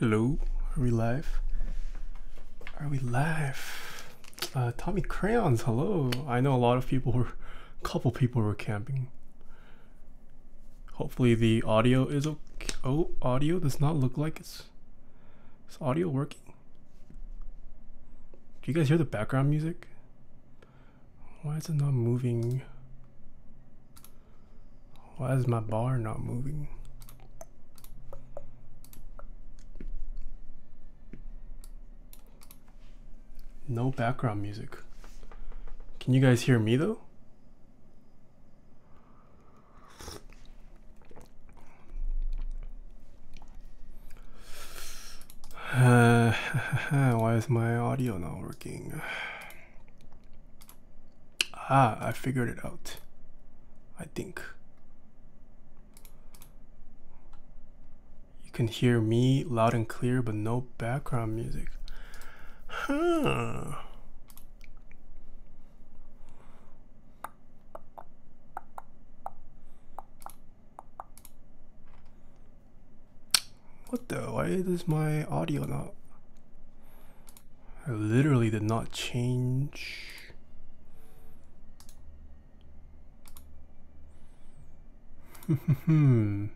Hello, are we live? Are we live? Uh, Tommy Crayons, hello. I know a lot of people were, a couple people were camping. Hopefully the audio is okay. Oh, audio does not look like it's. Is audio working? Do you guys hear the background music? Why is it not moving? Why is my bar not moving? No background music. Can you guys hear me though? Uh, why is my audio not working? Ah, I figured it out. I think. You can hear me loud and clear, but no background music. Huh. What the? Why is my audio not? I literally did not change. Hmm.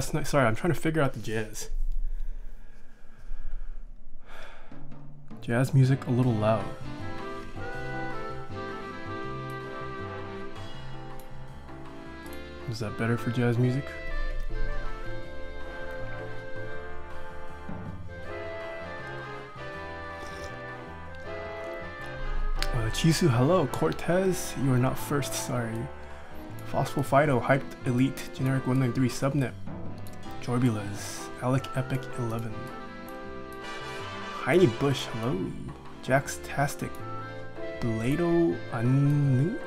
Jazz? Sorry, I'm trying to figure out the jazz. Jazz music a little loud. Is that better for jazz music? Uh, Chisu, hello. Cortez, you are not first, sorry. Phosphofido, Hyped Elite, Generic 193, Subnet. Jorbulaz, Alec Epic 11. Heiny Bush, hello. Jax Tastic, Blado Anu?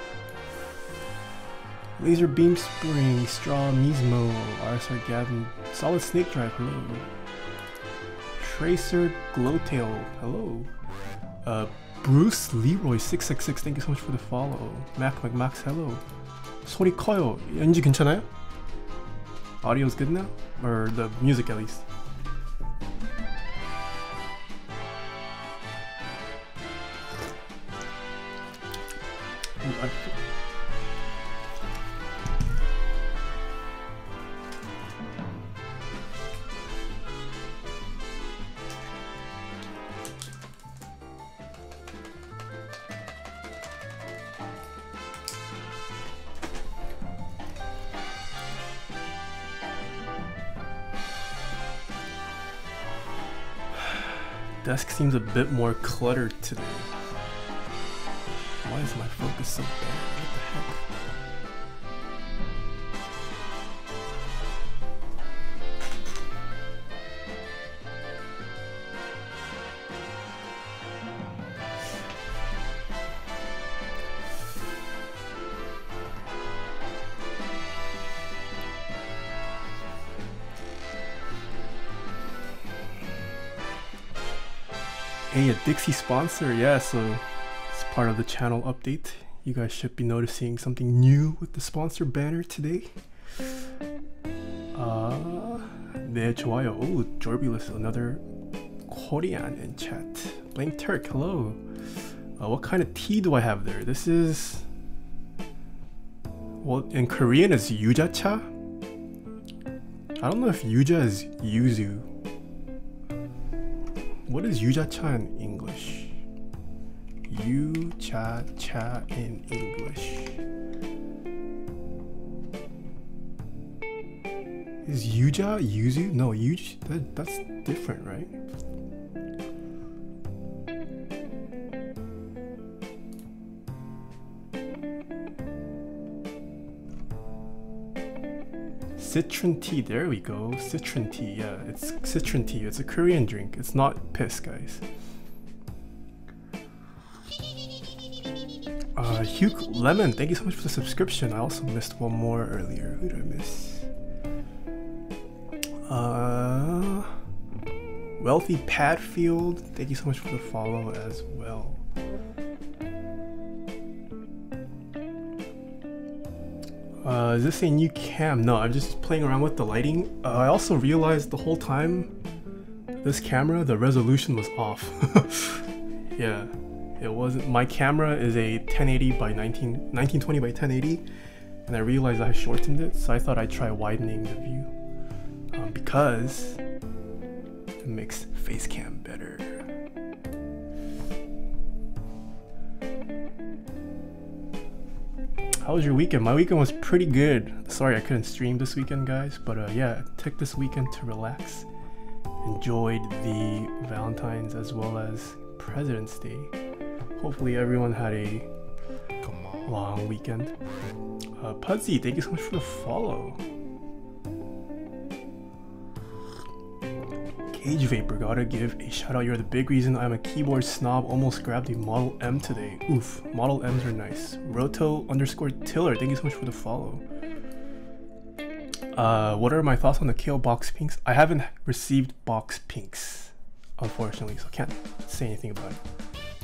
Laser Beam Spring, Straw Mismo, RSR Gavin, Solid Snake Drive, hello. Tracer Glowtail, hello. Uh, Bruce Leroy 666, thank you so much for the follow. Mac McMax, hello. 소리 커요. 연지 괜찮아요? Audio's good now? Or the music at least. Desk seems a bit more cluttered today. Why is my focus so bad? What the heck? Dixie sponsor, yeah, so it's part of the channel update. You guys should be noticing something new with the sponsor banner today. Uh, 네, 좋아요. Oh, Jorbulus, another Korean in chat. Blank Turk, hello. Uh, what kind of tea do I have there? This is... Well, in Korean it's yujacha. I don't know if yuja is yuzu. What is yuja-cha in English? Yuja-cha in English. Is yuja yuzu? No, yuj that, that's different, right? Citron tea, there we go. Citron tea, yeah, it's citron tea. It's a Korean drink. It's not piss, guys. Uh, Hugh Lemon, thank you so much for the subscription. I also missed one more earlier. Who did I miss? Uh, Wealthy Padfield, thank you so much for the follow as well. Uh, is this a new cam? No, I'm just playing around with the lighting. Uh, I also realized the whole time this camera, the resolution was off. yeah, it wasn't. My camera is a 1080 by 19, 1920 by 1080, and I realized I shortened it, so I thought I'd try widening the view um, because it makes face cam better. How was your weekend? My weekend was pretty good. Sorry I couldn't stream this weekend, guys, but uh, yeah, took this weekend to relax. Enjoyed the Valentine's as well as President's Day. Hopefully everyone had a long weekend. Uh, thank you so much for the follow. Cage Vapor, gotta give a shout out. You're the big reason I'm a keyboard snob. Almost grabbed a Model M today. Oof, Model M's are nice. Roto underscore Tiller, thank you so much for the follow. Uh, what are my thoughts on the Kailh box pinks? I haven't received box pinks, unfortunately, so can't say anything about it.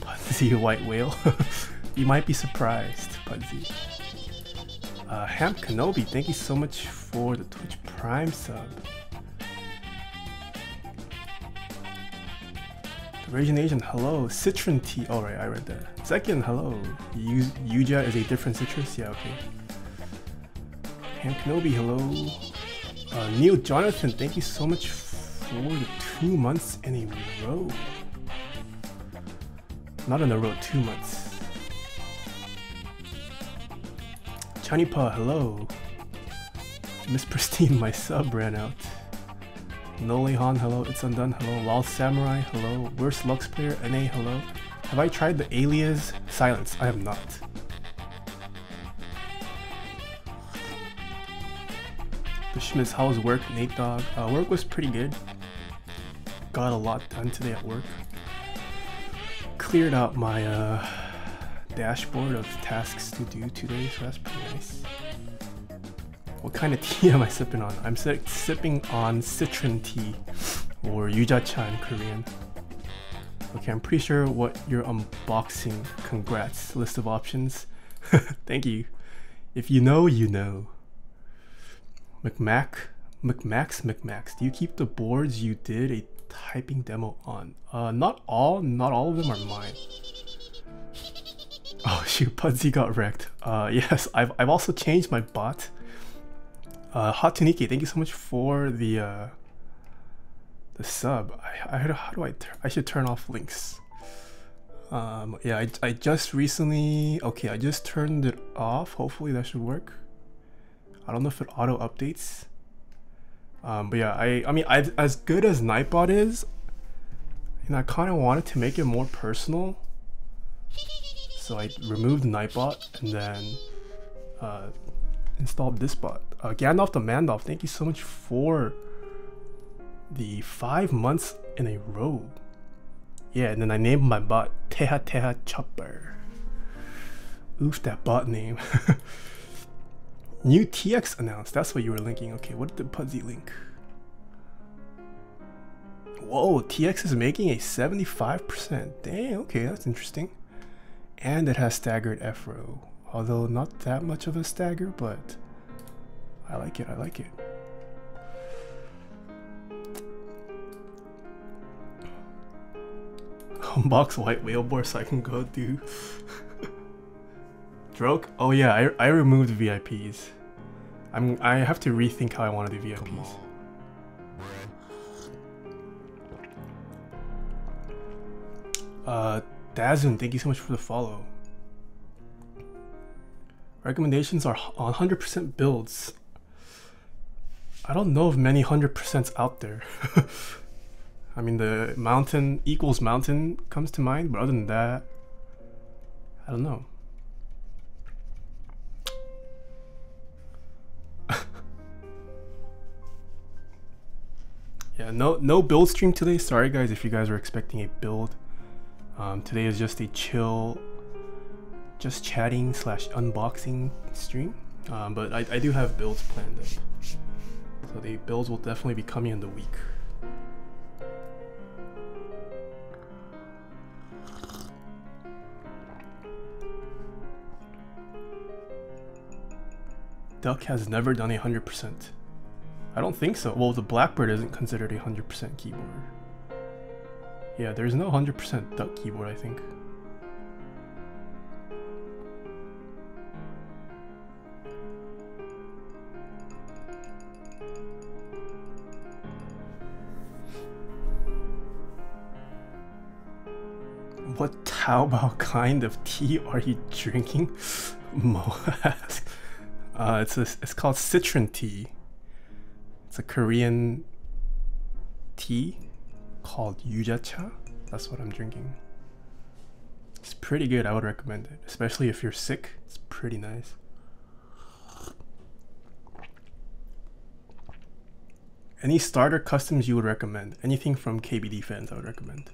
Pudsey White Whale. you might be surprised, Pudsey. Uh, Ham Kenobi, thank you so much for the Twitch Prime sub. Origination, hello. Citron tea. Alright, I read that. Second, hello. Yuja is a different citrus? Yeah, okay. Ham Kenobi, hello. Uh, Neil Jonathan, thank you so much for the two months in a row. Not in a row, two months. Chanipa, hello. Miss Pristine, my sub ran out. Nolehan, hello. It's Undone, hello. Wild Samurai, hello. Worst Lux player, NA, hello. Have I tried the Aliaz Silence? I have not. The Schmitz, how was work? Nate Dog. Uh, work was pretty good. Got a lot done today at work. Cleared out my uh, dashboard of tasks to do today, so that's pretty. What kind of tea am I sipping on? I'm si sipping on citron tea or yuja-cha in Korean. Okay, I'm pretty sure what you're unboxing. Congrats, list of options. Thank you. If you know, you know. McMac, McMax, McMax. Do you keep the boards you did a typing demo on? Uh, not all, not all of them are mine. Oh shoot, Pudsey got wrecked. Uh, yes, I've, I've also changed my bot uh, Hot Taniki, thank you so much for the uh, the sub. I, I how do I I should turn off links. Um, yeah, I, I just recently okay, I just turned it off. Hopefully that should work. I don't know if it auto updates. Um, but yeah, I I mean, I, as good as Nightbot is, you know, I kind of wanted to make it more personal. So I removed Nightbot and then uh, installed this bot. Uh, Gandalf the Mandalf, thank you so much for the five months in a row. Yeah, and then I named my bot Teha Teha Chopper. Oof, that bot name. New TX announced. That's what you were linking. Okay, what did the Pudsey link? Whoa, TX is making a 75%. Dang, okay, that's interesting. And it has staggered FRO although not that much of a stagger, but I like it, I like it. Unbox white whale board so I can go do Droke? Oh yeah, I, I removed VIPs. I'm I have to rethink how I want to do VIPs. Uh Dazun, thank you so much for the follow. Recommendations are 100% builds. I don't know of many 100%s out there. I mean, the mountain equals mountain comes to mind, but other than that, I don't know. Yeah, no no build stream today. Sorry guys if you guys are expecting a build. Um, today is just a chill, just chatting slash unboxing stream. Um, but I, I do have builds planned. So the bills will definitely be coming in the week. Duck has never done a 100%. I don't think so. Well, the Blackbird isn't considered a 100% keyboard. Yeah, there's no 100% Duck keyboard, I think. What Taobao kind of tea are you drinking? Mo. Uh, it's a, it's called citron tea. It's a Korean tea called yujacha. That's what I'm drinking. It's pretty good. I would recommend it, especially if you're sick. It's pretty nice. Any starter customs you would recommend? Anything from KBDfans I would recommend.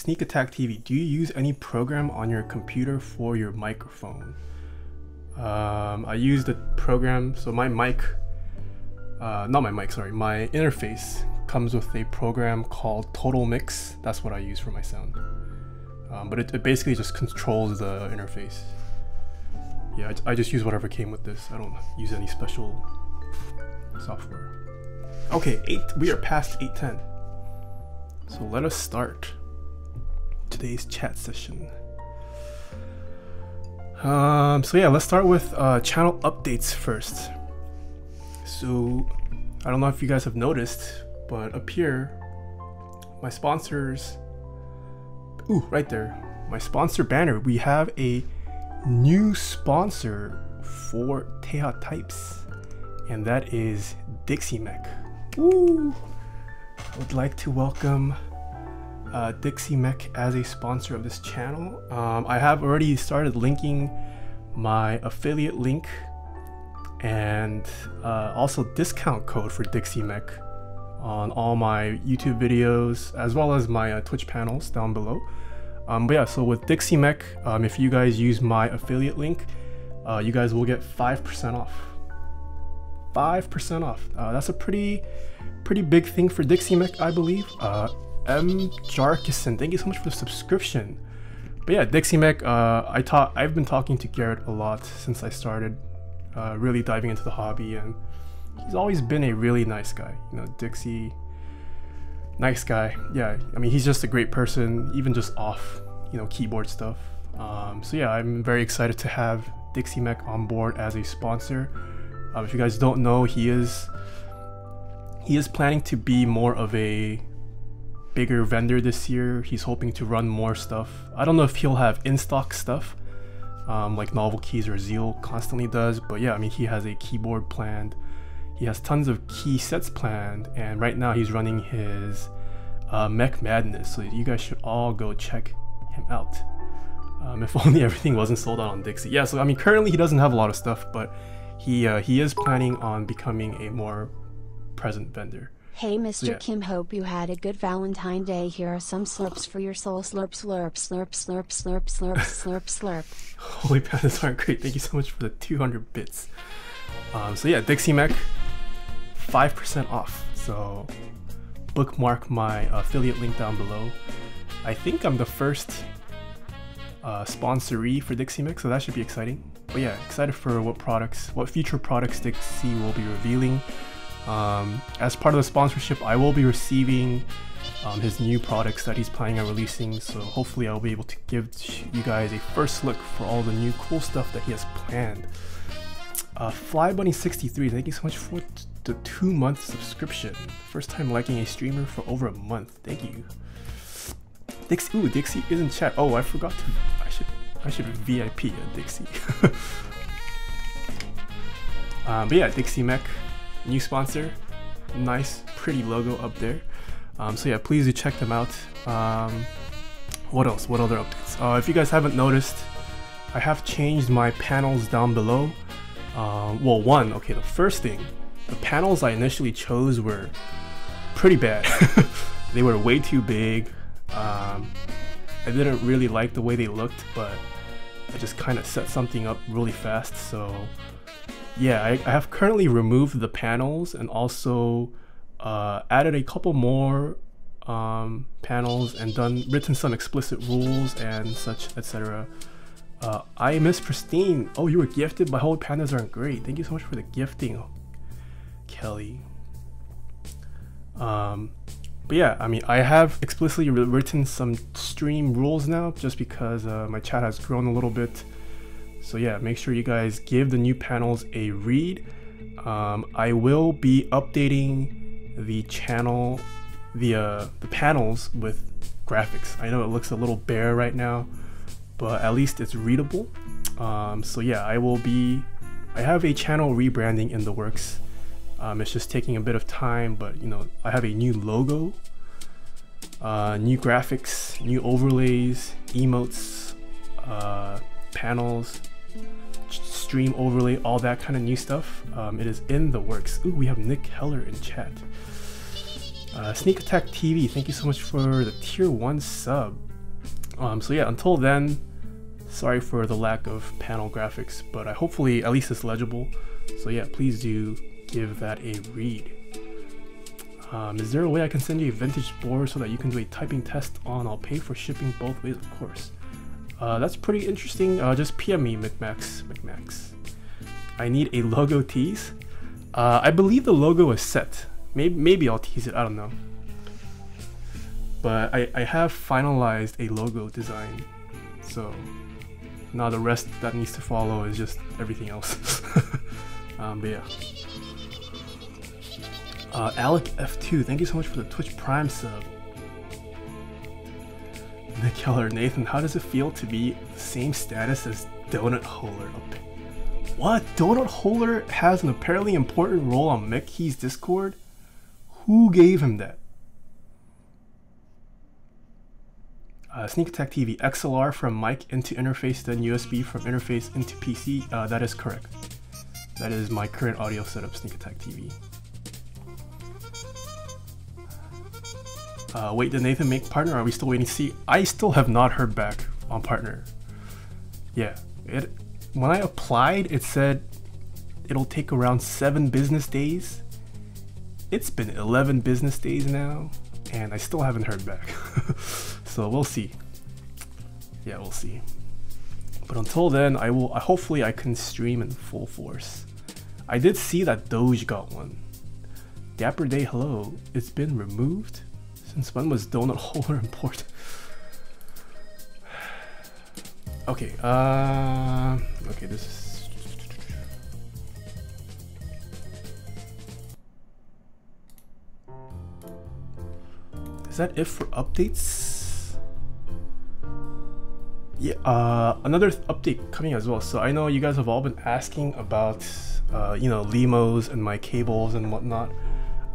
Sneak Attack TV, do you use any program on your computer for your microphone? Um, I use the program, so my mic, uh, not my mic, sorry, my interface comes with a program called Total Mix. That's what I use for my sound. Um, but it, it, basically just controls the interface. Yeah, I, I just use whatever came with this. I don't use any special software. Okay, eight. We are past 810. So let us start today's chat session. Um, so yeah, let's start with uh, channel updates first. So I don't know if you guys have noticed, but up here, my sponsors. Ooh, right there, my sponsor banner. We have a new sponsor for Taeha Types, and that is Dixie Mech. Ooh, I would like to welcome uh, Dixie Mech as a sponsor of this channel. Um, I have already started linking my affiliate link and uh, also discount code for Dixie Mech on all my YouTube videos as well as my uh, Twitch panels down below. Um, but yeah, so with Dixie Mech, um, if you guys use my affiliate link, uh, you guys will get 5% off. 5% off. Uh, that's a pretty, pretty big thing for Dixie Mech, I believe. M. Jarkison, thank you so much for the subscription. But yeah, Dixie Mech, uh, I taught, I've been talking to Garrett a lot since I started uh, really diving into the hobby, and he's always been a really nice guy. You know, Dixie, nice guy. Yeah, I mean, he's just a great person, even just off, you know, keyboard stuff. Um, so yeah, I'm very excited to have Dixie Mech on board as a sponsor. Um, if you guys don't know, he is he is planning to be more of a bigger vendor this year. He's hoping to run more stuff. I don't know if he'll have in-stock stuff um, like NovelKeys or Zeal constantly does, but yeah, I mean, he has a keyboard planned. He has tons of key sets planned, and right now he's running his uh, Mech Madness, so you guys should all go check him out. Um, if only everything wasn't sold out on Dixie. Yeah, so I mean, currently he doesn't have a lot of stuff, but he uh, he is planning on becoming a more present vendor. Hey Mr. Yeah. Kim, hope you had a good Valentine Day. Here are some slurps for your soul. Slurp, slurp, slurp, slurp, slurp, slurp, slurp, slurp. Holy pandas aren't great. Thank you so much for the 200 bits. Um, so yeah, Dixie Mech, 5% off. So bookmark my affiliate link down below. I think I'm the first uh, sponsoree for Dixie Mech, so that should be exciting. But yeah, excited for what products, what future products Dixie will be revealing. Um, as part of the sponsorship, I will be receiving um, his new products that he's planning on releasing. So hopefully, I'll be able to give you guys a first look for all the new cool stuff that he has planned. Uh, FlyBunny63, thank you so much for the two month subscription. First time liking a streamer for over a month. Thank you. Dixie, ooh, Dixie is in chat. Oh, I forgot to. I should, I should VIP a Dixie. um, but yeah, Dixie Mech new sponsor. Nice, pretty logo up there. Um, so yeah, please do check them out. Um, what else? What other updates? Uh, if you guys haven't noticed, I have changed my panels down below. Uh, well, one, okay, the first thing the panels I initially chose were pretty bad. they were way too big. Um, I didn't really like the way they looked, but I just kind of set something up really fast. So yeah, I, I have currently removed the panels and also uh, added a couple more um, panels and done written some explicit rules and such, etc. Uh, I miss Pristine. Oh, you were gifted. My whole pandas aren't great. Thank you so much for the gifting, Kelly. Um, but yeah, I mean, I have explicitly written some stream rules now just because uh, my chat has grown a little bit. So yeah, make sure you guys give the new panels a read. Um, I will be updating the channel, the, uh, the panels with graphics. I know it looks a little bare right now, but at least it's readable. Um, so yeah, I will be, I have a channel rebranding in the works. Um, it's just taking a bit of time, but you know, I have a new logo, uh, new graphics, new overlays, emotes, uh, panels, stream overlay, all that kind of new stuff. Um, it is in the works. Ooh, we have Nick Heller in chat. Uh, Sneak Attack TV, thank you so much for the tier 1 sub. Um, so yeah, until then, sorry for the lack of panel graphics, but I hopefully at least it's legible. So yeah, please do give that a read. Um, is there a way I can send you a vintage board so that you can do a typing test on? I'll pay for shipping both ways, of course. Uh, that's pretty interesting. Uh, just PM me, McMax. McMax. I need a logo tease. Uh, I believe the logo is set. Maybe, maybe I'll tease it. I don't know. But I, I have finalized a logo design. So now the rest that needs to follow is just everything else. um, but yeah. Uh, Alec F2, thank you so much for the Twitch Prime sub. Nick Keller, Nathan, how does it feel to be the same status as Donut Holer? What? Donut Holer has an apparently important role on Mickey's Discord? Who gave him that? Uh, Sneak Attack TV, XLR from mic into interface, then USB from interface into PC. Uh, that is correct. That is my current audio setup, Sneak Attack TV. Uh, wait, did Nathan make partner? Are we still waiting to see? I still have not heard back on partner. Yeah, it. When I applied, it said it'll take around seven business days. It's been 11 business days now, and I still haven't heard back. so we'll see. Yeah, we'll see. But until then, I will. Hopefully, I can stream in full force. I did see that Doge got one. Dapper Day Hello. It's been removed. Since when was donut holder important? okay, uh, okay, this is. Is that it for updates? Yeah, uh, another update coming as well. So I know you guys have all been asking about, uh, you know, limos and my cables and whatnot.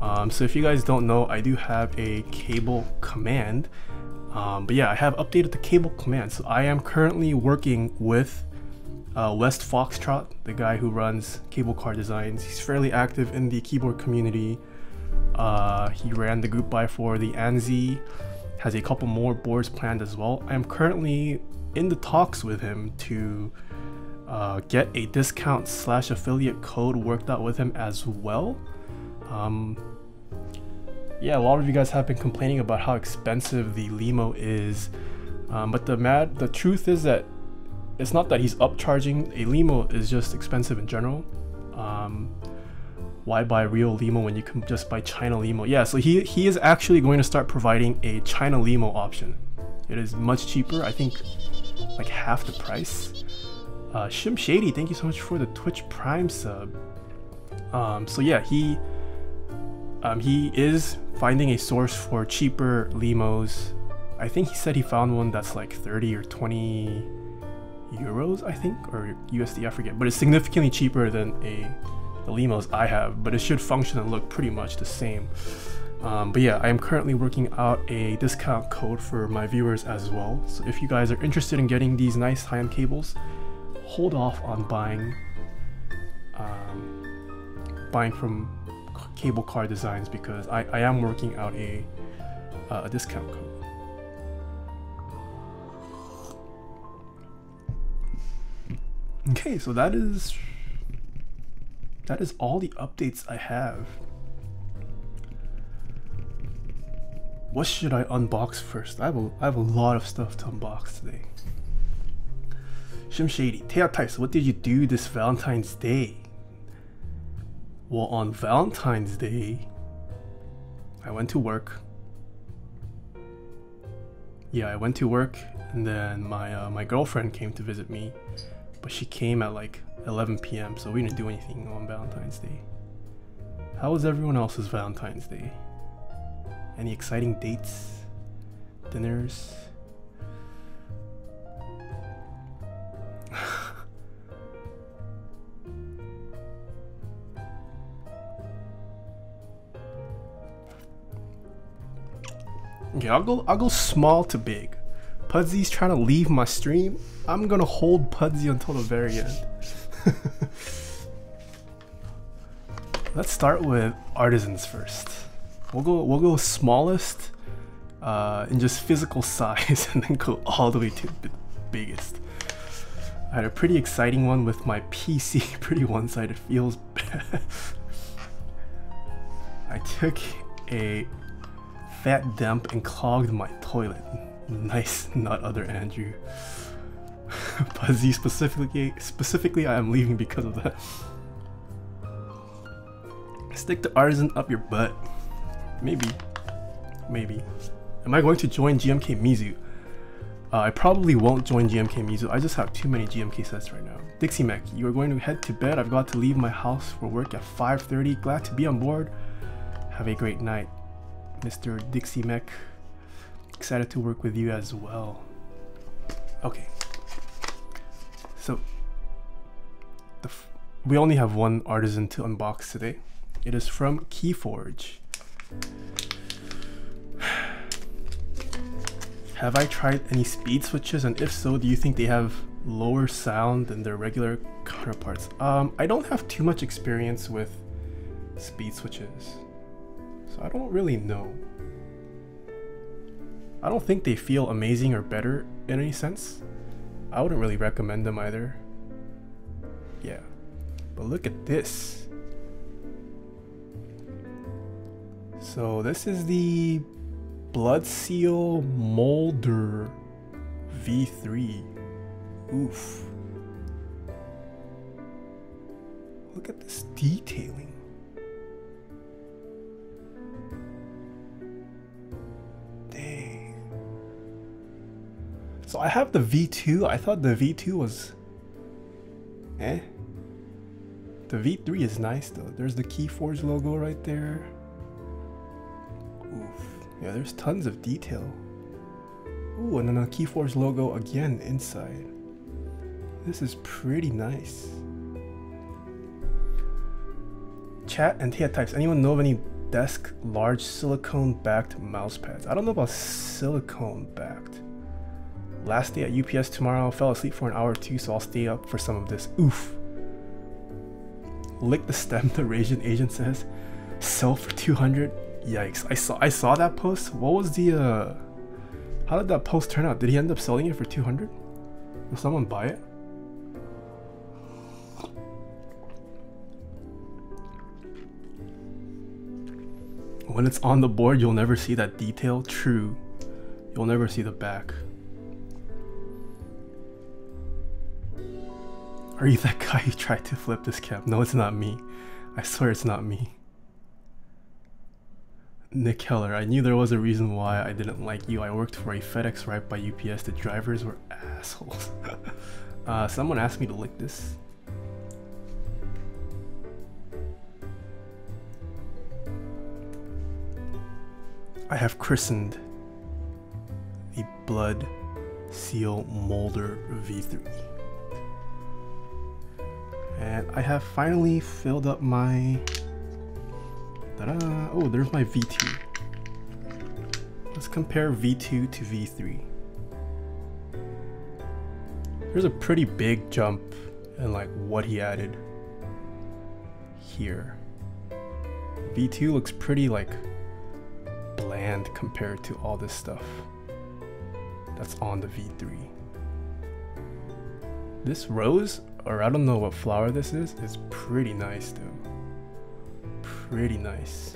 Um, so if you guys don't know, I do have a cable command. Um, but yeah, I have updated the cable command. So I am currently working with uh, West Foxtrot, the guy who runs Cable Car Designs. He's fairly active in the keyboard community. Uh, he ran the group buy for the ANSI, has a couple more boards planned as well. I am currently in the talks with him to uh, get a discount slash affiliate code worked out with him as well. Um, yeah, a lot of you guys have been complaining about how expensive the limo is, um, but the mad the truth is that it's not that he's upcharging. A limo is just expensive in general. Um, why buy real limo when you can just buy China limo? Yeah, so he he is actually going to start providing a China limo option. It is much cheaper. I think like half the price. Uh, Shim Shady, thank you so much for the Twitch Prime sub. Um, so yeah, he um, he is finding a source for cheaper limos. I think he said he found one that's like 30 or 20 euros, I think, or USD, I forget. But it's significantly cheaper than a the limos I have, but it should function and look pretty much the same. Um, but yeah, I am currently working out a discount code for my viewers as well. So if you guys are interested in getting these nice high-end cables, hold off on buying um, buying from cable car designs because I, I am working out a uh, a discount code. Okay, so that is that is all the updates I have. What should I unbox first? I have a, I have a lot of stuff to unbox today. Shim Shady, Taeha what did you do this Valentine's Day? Well, on Valentine's Day, I went to work. Yeah, I went to work, and then my uh, my girlfriend came to visit me, but she came at like 11 p.m. So we didn't do anything on Valentine's Day. How was everyone else's Valentine's Day? Any exciting dates, dinners? okay, I'll go. I'll go small to big. Pudsy's trying to leave my stream. I'm gonna hold Pudsy until the very end. Let's start with artisans first. We'll go we'll go smallest uh, in just physical size and then go all the way to the biggest. I had a pretty exciting one with my PC, pretty one-sided, feels bad. I took a fat dump and clogged my toilet. Nice, not other Andrew. Puzzy specifically, specifically I am leaving because of that. Stick the artisan up your butt. Maybe. Maybe. Am I going to join GMK Mizu? Uh, I probably won't join GMK Mizu. I just have too many GMK sets right now. Dixie Mech, you are going to head to bed. I've got to leave my house for work at 5.30. Glad to be on board. Have a great night, Mr. Dixie Mech. Excited to work with you as well. Okay. So, we only have one artisan to unbox today. It is from Keyforge. Have I tried any speed switches and if so, do you think they have lower sound than their regular counterparts? Um, I don't have too much experience with speed switches, so I don't really know. I don't think they feel amazing or better in any sense. I wouldn't really recommend them either. Yeah, but look at this. So this is the Blood Seal Molder V3. Oof. Look at this detailing. So I have the V2. I thought the V2 was eh. The V3 is nice though. There's the Keyforge logo right there. Oof. Yeah, there's tons of detail. Ooh, and then a Keyforge logo again inside. This is pretty nice. Chat and Taeha Types. Anyone know of any desk large silicone backed mouse pads? I don't know about silicone backed. Last day at UPS tomorrow. Fell asleep for an hour or two, so I'll stay up for some of this. Oof. Lick the stem, the Rasian agent says. Sell for 200. Yikes! I saw I saw that post. What was the uh? How did that post turn out? Did he end up selling it for 200? Will someone buy it? When it's on the board, you'll never see that detail. True. You'll never see the back. Are you that guy who tried to flip this cap? No, it's not me. I swear it's not me. Nick Keller, I knew there was a reason why I didn't like you. I worked for a FedEx right by UPS. The drivers were assholes. uh, someone asked me to lick this. I have christened the Blood Seal Molder V3. And I have finally filled up my Oh, there's my V2. Let's compare V2 to V3. There's a pretty big jump in like what he added here. V2 looks pretty like bland compared to all this stuff that's on the V3. This rose, or I don't know what flower this is, It's pretty nice though. Pretty nice.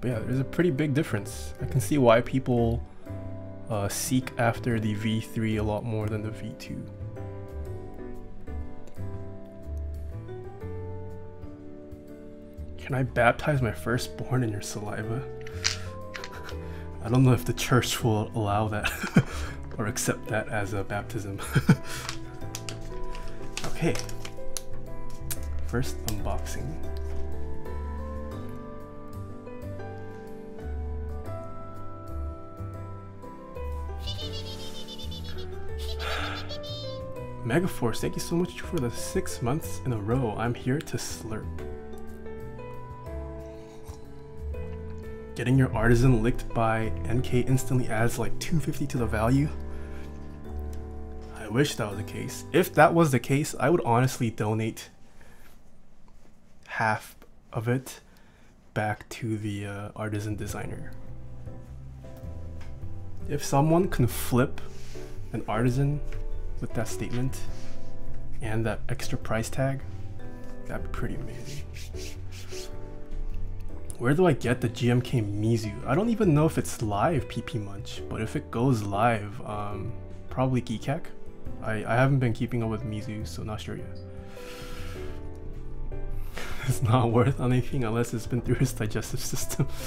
But yeah, there's a pretty big difference. I can see why people uh, seek after the V3 a lot more than the V2. Can I baptize my firstborn in your saliva? I don't know if the church will allow that or accept that as a baptism. okay. First unboxing. Megaforce, thank you so much for the six months in a row. I'm here to slurp. Getting your artisan licked by NK instantly adds like 250 to the value. I wish that was the case. If that was the case, I would honestly donate half of it back to the uh, artisan designer. If someone can flip an artisan with that statement and that extra price tag, that'd be pretty amazing. Where do I get the GMK Mizu? I don't even know if it's live PP Munch, but if it goes live, um, probably Geekhack. I, I haven't been keeping up with Mizu, so not sure yet. it's not worth anything unless it's been through his digestive system.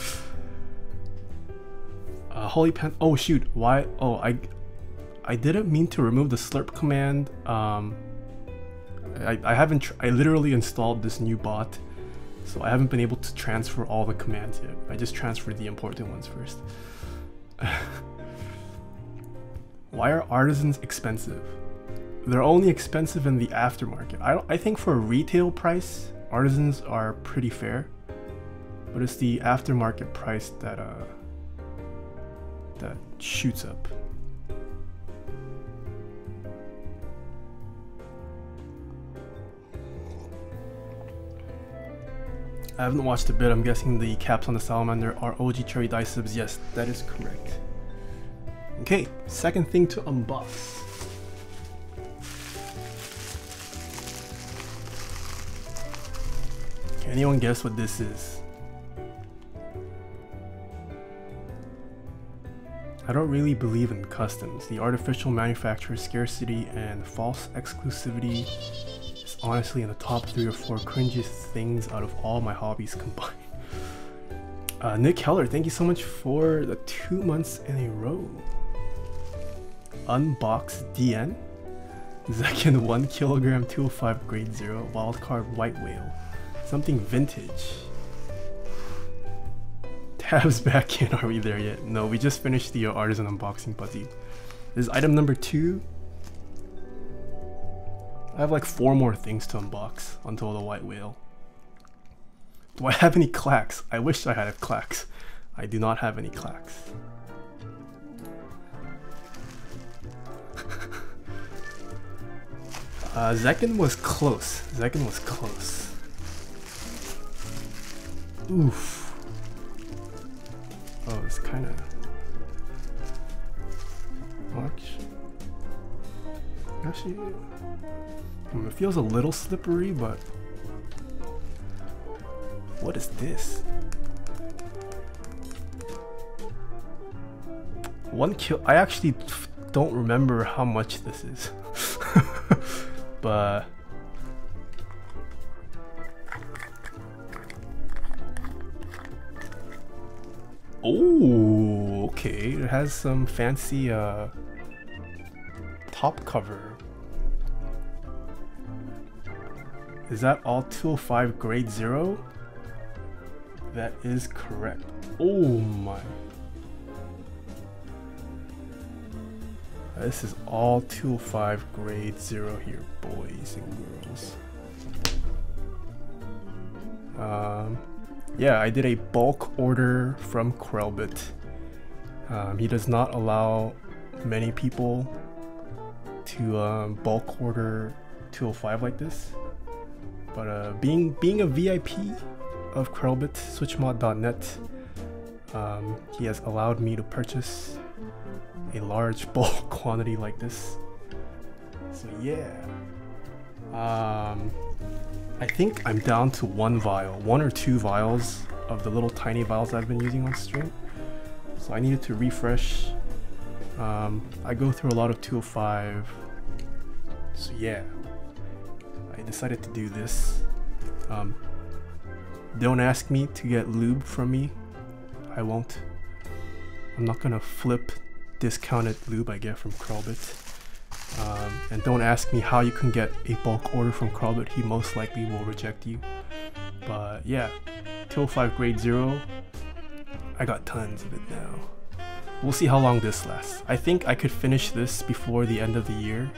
uh, Holy Pan- oh shoot, why- oh I- I didn't mean to remove the slurp command. Um, I, I haven't- I literally installed this new bot so I haven't been able to transfer all the commands yet. I just transferred the important ones first. Why are artisans expensive? They're only expensive in the aftermarket. I, I think for a retail price, artisans are pretty fair. But it's the aftermarket price that uh, that shoots up. I haven't watched a bit. I'm guessing the caps on the salamander are OG cherry dye subs. Yes, that is correct. Okay, second thing to unbox. Can anyone guess what this is? I don't really believe in customs. The artificial manufacturer scarcity and false exclusivity is honestly in the top three or four cringiest things out of all my hobbies combined. Uh, Nick Heller, thank you so much for the two months in a row. Unbox DN. Zekin 1 kilogram 205 grade 0 wildcard white whale. Something vintage. Tabs back in, are we there yet? No, we just finished the uh, artisan unboxing buddy. This is item number two. I have like four more things to unbox until the white whale. Do I have any clacks? I wish I had clacks. I do not have any clacks. Uh, Zekin was close. Zekin was close. Oof. Oh, it's kind of... Actually... Hmm, it feels a little slippery, but... What is this? One kill... I actually don't remember how much this is. Oh, okay. It has some fancy uh, top cover. Is that all 205 grade 0? That is correct. Oh my. This is all 205 grade 0 here, boys and girls. Um, yeah, I did a bulk order from Krelbit. Um, he does not allow many people to um, bulk order 205 like this. But uh, being being a VIP of Krelbit, SwitchMod.net, um, he has allowed me to purchase a large bulk quantity like this. So yeah. Um, I think I'm down to one vial, one or two vials of the little tiny vials I've been using on stream. So I needed to refresh. Um, I go through a lot of 205. So yeah, I decided to do this. Um, don't ask me to get lube from me. I won't. I'm not gonna flip discounted lube I get from Krelbit. Um, and don't ask me how you can get a bulk order from Krelbit. He most likely will reject you. But yeah, 205 grade 0. I got tons of it now. We'll see how long this lasts. I think I could finish this before the end of the year.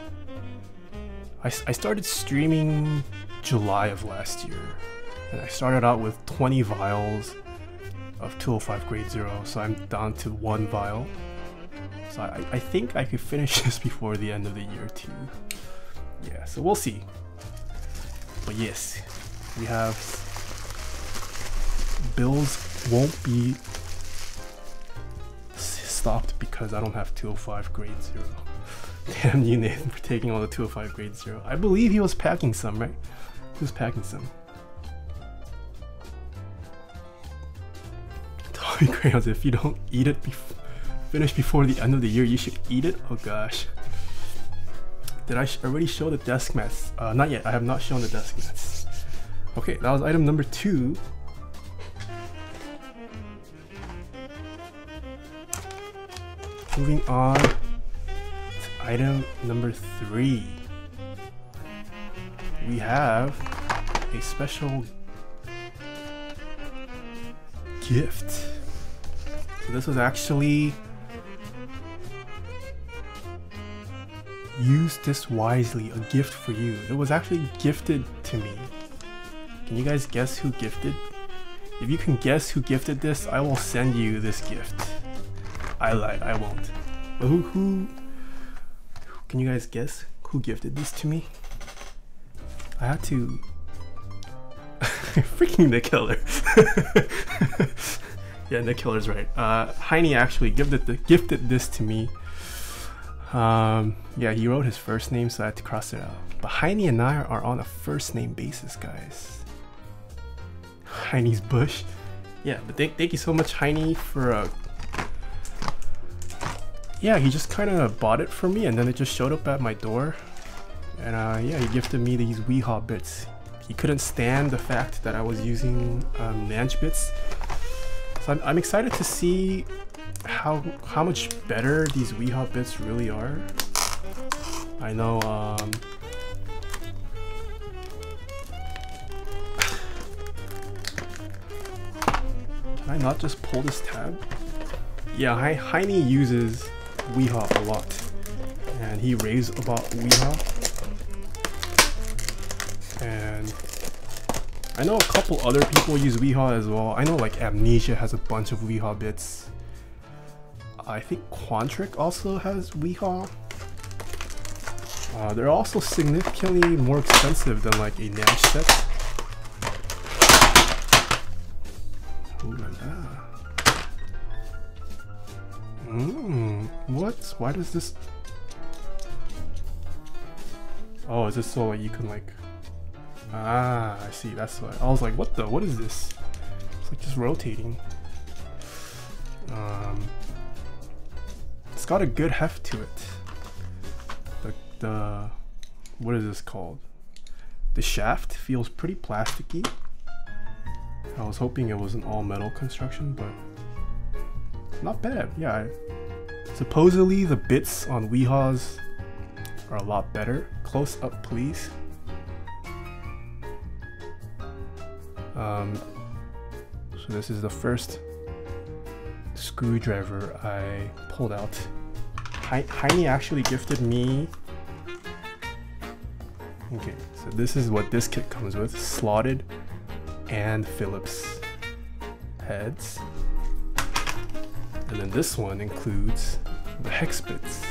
I, I started streaming July of last year. And I started out with 20 vials of 205 grade 0, so I'm down to one vial. So I, I think I could finish this before the end of the year too. Yeah, so we'll see. But yes, we have bills won't be stopped because I don't have 205 grade 0. Damn you Nathan for taking all the 205 grade 0. I believe he was packing some, right? He was packing some. Tommy Crayons, if you don't eat it before finish before the end of the year, you should eat it. Oh gosh. Did I already show the desk mats? Uh, not yet. I have not shown the desk mats. Okay, that was item number two. Moving on to item number three. We have a special gift. So this was actually use this wisely, a gift for you. It was actually gifted to me. Can you guys guess who gifted? If you can guess who gifted this, I will send you this gift. I lied, I won't. But who, who, can you guys guess who gifted this to me? I had to, freaking Nick Keller. yeah, Nick Keller's right. Uh, Heine actually gifted, the, gifted this to me um, yeah, he wrote his first name, so I had to cross it out. But Heine and I are on a first name basis, guys. Heine's Bush. Yeah, but thank, thank you so much, Heine, for uh, yeah, he just kind of bought it for me, and then it just showed up at my door. And uh, yeah, he gifted me these Wiha bits. He couldn't stand the fact that I was using um, bits. So I'm, I'm excited to see how how much better these Wiha bits really are. I know um Can I not just pull this tab? Yeah, Heine uses Wiha a lot. And he raves about Wiha. And I know a couple other people use Wiha as well. I know like Amnesia has a bunch of Wiha bits. I think Quantric also has Wiha. Uh, they're also significantly more expensive than like a Nanch set. Ooh la la. Mmm, what? Why does this... Oh, is this so like you can like... Ah, I see, that's why. I was like, what the, what is this? It's like just rotating. Um, it's got a good heft to it. The, the what is this called? The shaft feels pretty plasticky. I was hoping it was an all metal construction, but not bad. Yeah. Supposedly the bits on Wihas are a lot better. Close up, please. Um, so this is the first screwdriver I pulled out. Heine actually gifted me... Okay, so this is what this kit comes with. Slotted and Phillips heads. And then this one includes the hex bits.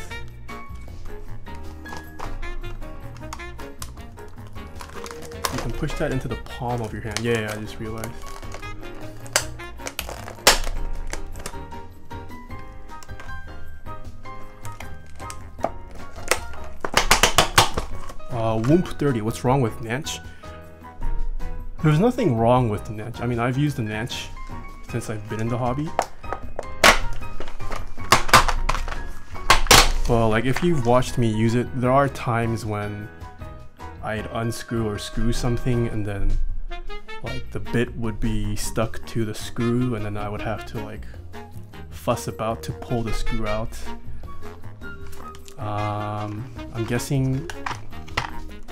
You can push that into the palm of your hand. Yeah, yeah I just realized. Whoomp 30, what's wrong with Nanch? There's nothing wrong with Nanch. I mean, I've used the Nanch since I've been in the hobby. Well, like if you've watched me use it, there are times when I'd unscrew or screw something and then like the bit would be stuck to the screw and then I would have to like fuss about to pull the screw out. Um, I'm guessing.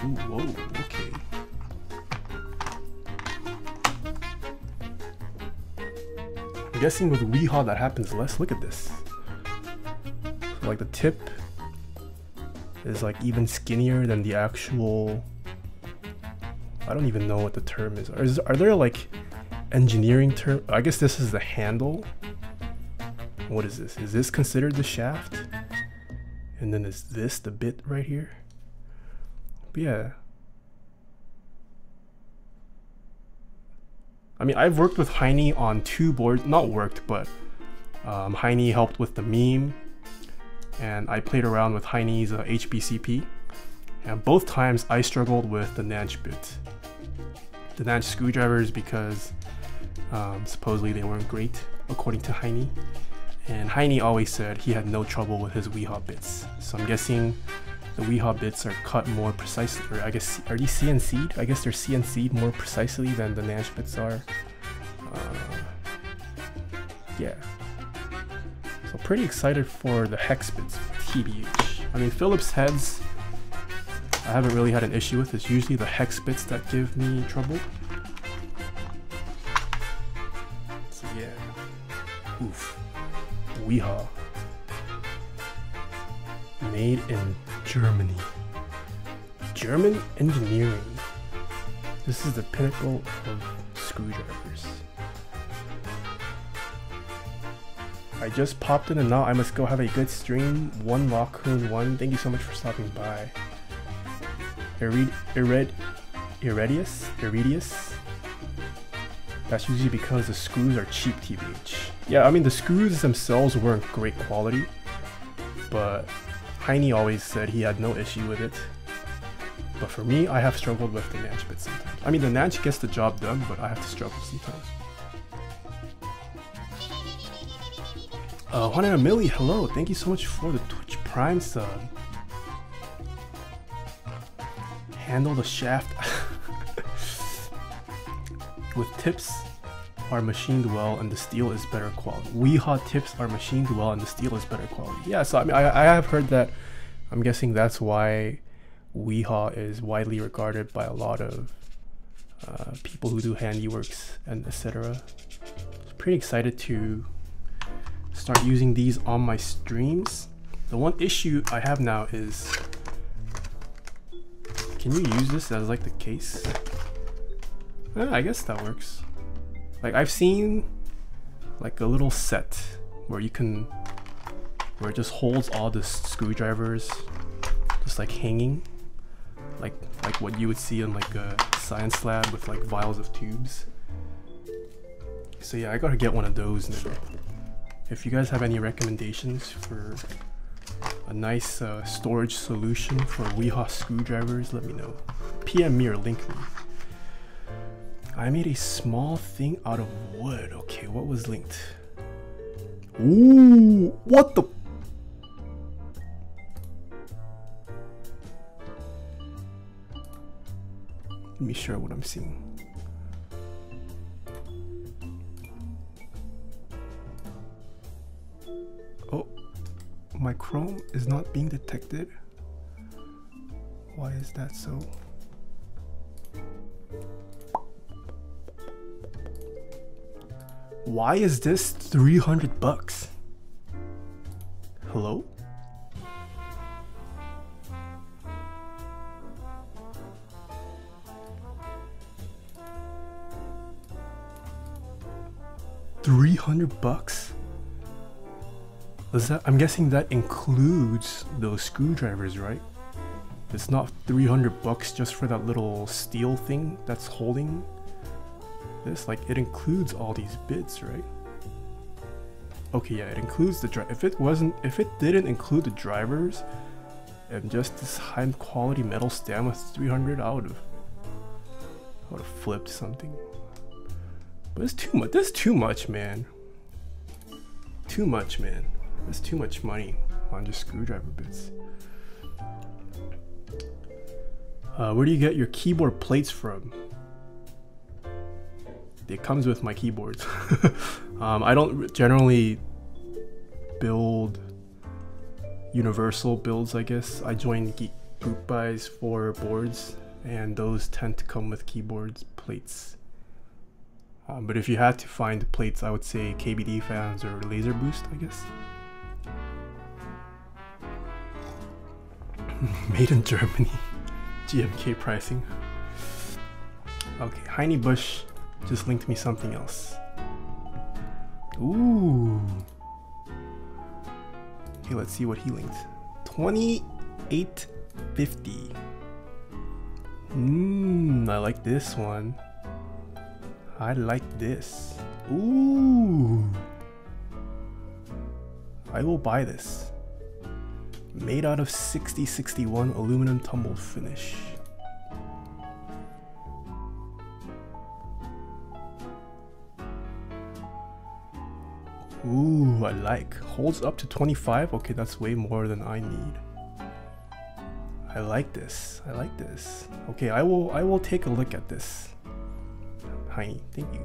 Ooh, whoa, okay. I'm guessing with Wiha that happens less. Look at this like the tip is like even skinnier than the actual I don't even know what the term is. Are, is, are there like engineering term? I guess this is the handle. What is this? Is this considered the shaft? And then is this the bit right here? But yeah. I mean, I've worked with Heine on two boards, not worked, but um, Heine helped with the meme and I played around with Heine's uh, HBCP, and both times I struggled with the Nanch bit. The Nanch screwdrivers because um, supposedly they weren't great, according to Heine. And Heine always said he had no trouble with his Wiha bits. So I'm guessing the Wiha bits are cut more precisely, or I guess, are these CNC'd? I guess they're CNC'd more precisely than the Nanch bits are. Uh, yeah. So pretty excited for the hex bits, TBH. I mean, Phillips heads, I haven't really had an issue with. It's usually the hex bits that give me trouble. So yeah. Oof. Wiha. Made in Germany. German engineering. This is the pinnacle of screwdrivers. I just popped in and now I must go have a good stream. One Raccoon one. Thank you so much for stopping by. Irid Ired Iridius? Iridius? That's usually because the screws are cheap TBH. Yeah, I mean the screws themselves weren't great quality, but Heine always said he had no issue with it. But for me, I have struggled with the Nanch bit sometimes. I mean the Nanch gets the job done, but I have to struggle sometimes. Uh, Juan and Millie, hello. Thank you so much for the Twitch Prime sub. Handle the shaft with tips are machined well and the steel is better quality. Wiha tips are machined well and the steel is better quality. Yeah, so I mean, I, I have heard that. I'm guessing that's why Wiha is widely regarded by a lot of uh, people who do handiworks and etc. Pretty excited to start using these on my streams. The one issue I have now is, can you use this as like the case? Eh, I guess that works. Like I've seen like a little set where you can, where it just holds all the screwdrivers just like hanging. Like, like what you would see in like a science lab with like vials of tubes. So yeah, I gotta get one of those now. If you guys have any recommendations for a nice uh, storage solution for Wiha screwdrivers, let me know. PM me or link me. I made a small thing out of wood. Okay, what was linked? Ooh, what the? Let me share what I'm seeing. Oh, my Chrome is not being detected. Why is that so? Why is this 300 bucks? Hello? Three hundred bucks? That, I'm guessing that includes those screwdrivers, right? It's not 300 bucks just for that little steel thing that's holding this. Like, it includes all these bits, right? Okay, yeah, it includes the drive. If it wasn't, if it didn't include the drivers and just this high quality metal stem with 300, I would have, I would have flipped something. But it's too much. That's too much, man. Too much, man. That's too much money on just screwdriver bits. Uh, where do you get your keyboard plates from? It comes with my keyboards. um, I don't generally build universal builds, I guess. I join Geek group buys for boards, and those tend to come with keyboards plates. Um, but if you had to find plates, I would say KBDfans or Laserboost, I guess. Made in Germany. GMK pricing. Okay, Hineybush just linked me something else. Ooh. Okay, let's see what he linked. 2850. Mmm, I like this one. I like this. Ooh. I will buy this. Made out of 6061 aluminum tumbled finish. Ooh, I like. Holds up to 25? Okay, that's way more than I need. I like this. I like this. Okay, I will I will take a look at this. Hi, thank you.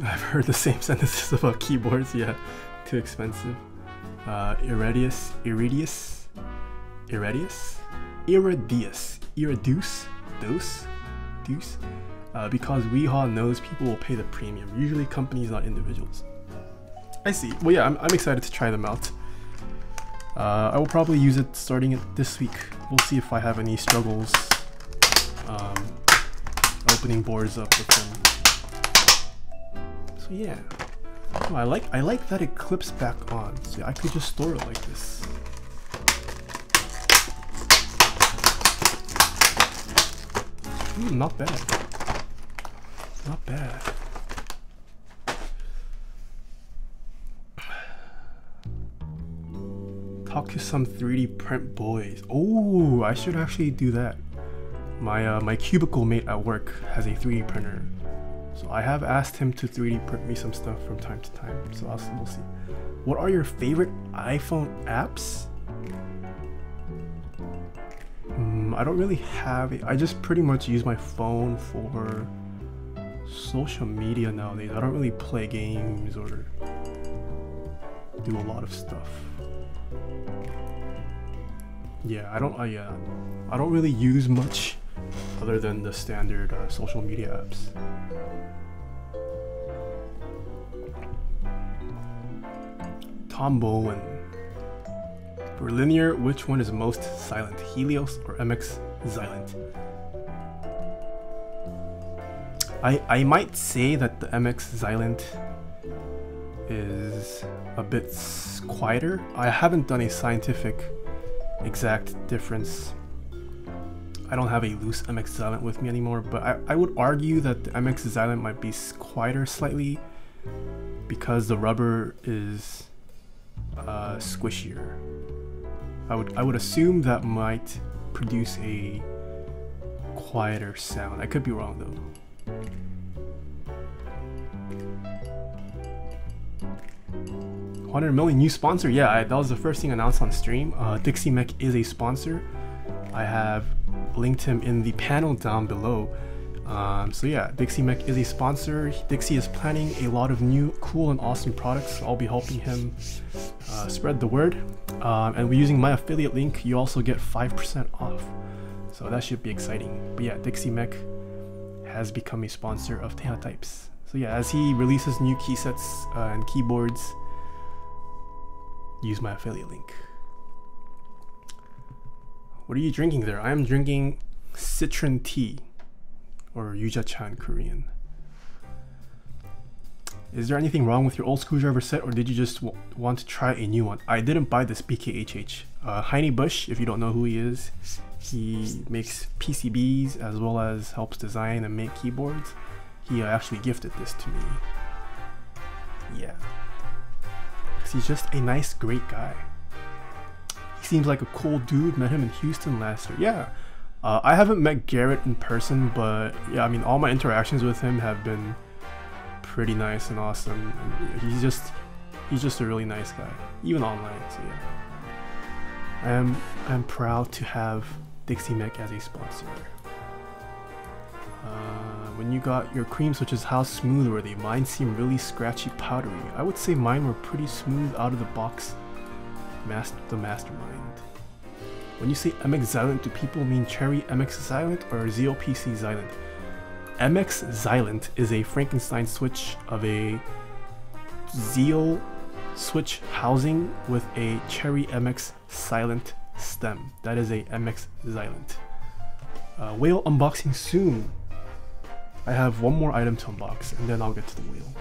I've heard the same sentences about keyboards, yeah. Too expensive. Uh, Iridius, Iridius, Iridius, Iridius, Iridius, Dose, Deuce, uh, because Wiha knows people will pay the premium, usually companies, not individuals. I see. Well, yeah, I'm, I'm excited to try them out. Uh, I will probably use it starting it this week. We'll see if I have any struggles um, opening boards up with them. So yeah, oh, I like I like that it clips back on. See, I could just store it like this. Mm, not bad. Not bad. Talk to some 3D print boys. Oh, I should actually do that. My uh, my cubicle mate at work has a 3D printer, so I have asked him to 3D print me some stuff from time to time. So I'll, we'll see. What are your favorite iPhone apps? Mm, I don't really have it. I just pretty much use my phone for social media nowadays. I don't really play games or do a lot of stuff. Yeah, I don't. Uh, I don't really use much other than the standard uh, social media apps. Tom Bowen. For linear, which one is most silent, Healios or MX Silent? I, I might say that the MX Zilent is a bit quieter. I haven't done a scientific exact difference. I don't have a loose MX Zilent with me anymore, but I, I would argue that the MX Zilent might be quieter slightly because the rubber is uh, squishier. I would I would assume that might produce a quieter sound. I could be wrong though. 100 million new sponsor. Yeah, I, that was the first thing announced on stream. Uh, Dixie Mech is a sponsor. I have linked him in the panel down below. Um, so yeah, Dixie Mech is a sponsor. Dixie is planning a lot of new, cool, and awesome products. I'll be helping him uh, spread the word. Um, and we're using my affiliate link. You also get 5% off. So that should be exciting. But yeah, Dixie Mech has become a sponsor of Taeha Types. So yeah, as he releases new key sets uh, and keyboards, use my affiliate link. What are you drinking there? I am drinking citron tea. or Yuja-chan Korean. Is there anything wrong with your old screwdriver set or did you just want to try a new one? I didn't buy this BKHH. Uh, Hineybush, if you don't know who he is, he makes PCBs as well as helps design and make keyboards. He uh, actually gifted this to me. Yeah. Because he's just a nice, great guy. Seems like a cool dude. Met him in Houston last year. Yeah. Uh, I haven't met Garrett in person, but yeah, I mean, all my interactions with him have been pretty nice and awesome. And he's just he's just a really nice guy, even online. So yeah, I am I'm proud to have Dixie Mech as a sponsor. Uh, when you got your cream switches, how smooth were they? Mine seem really scratchy powdery. I would say mine were pretty smooth out of the box. Master the mastermind. When you say MX Zilent, do people mean Cherry MX Xylent or ZealPC Zilent? MX Zilent is a Frankenstein switch of a Zeo switch housing with a Cherry MX Silent stem. That is a MX Zilent. Uh, whale unboxing soon. I have one more item to unbox and then I'll get to the whale.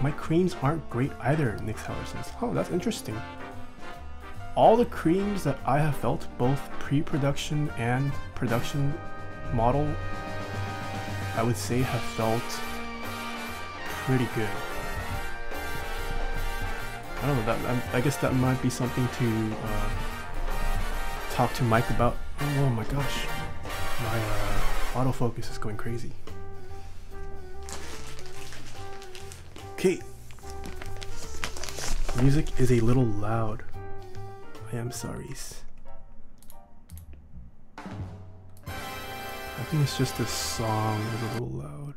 My creams aren't great either, Nick Heller says. Oh, that's interesting all the creams that I have felt, both pre-production and production model, I would say have felt pretty good. I don't know, that I, guess that might be something to uh, talk to Mike about. Oh, oh my gosh, my uh, autofocus is going crazy. Okay, music is a little loud. I am sorry. I think it's just the song is a little loud.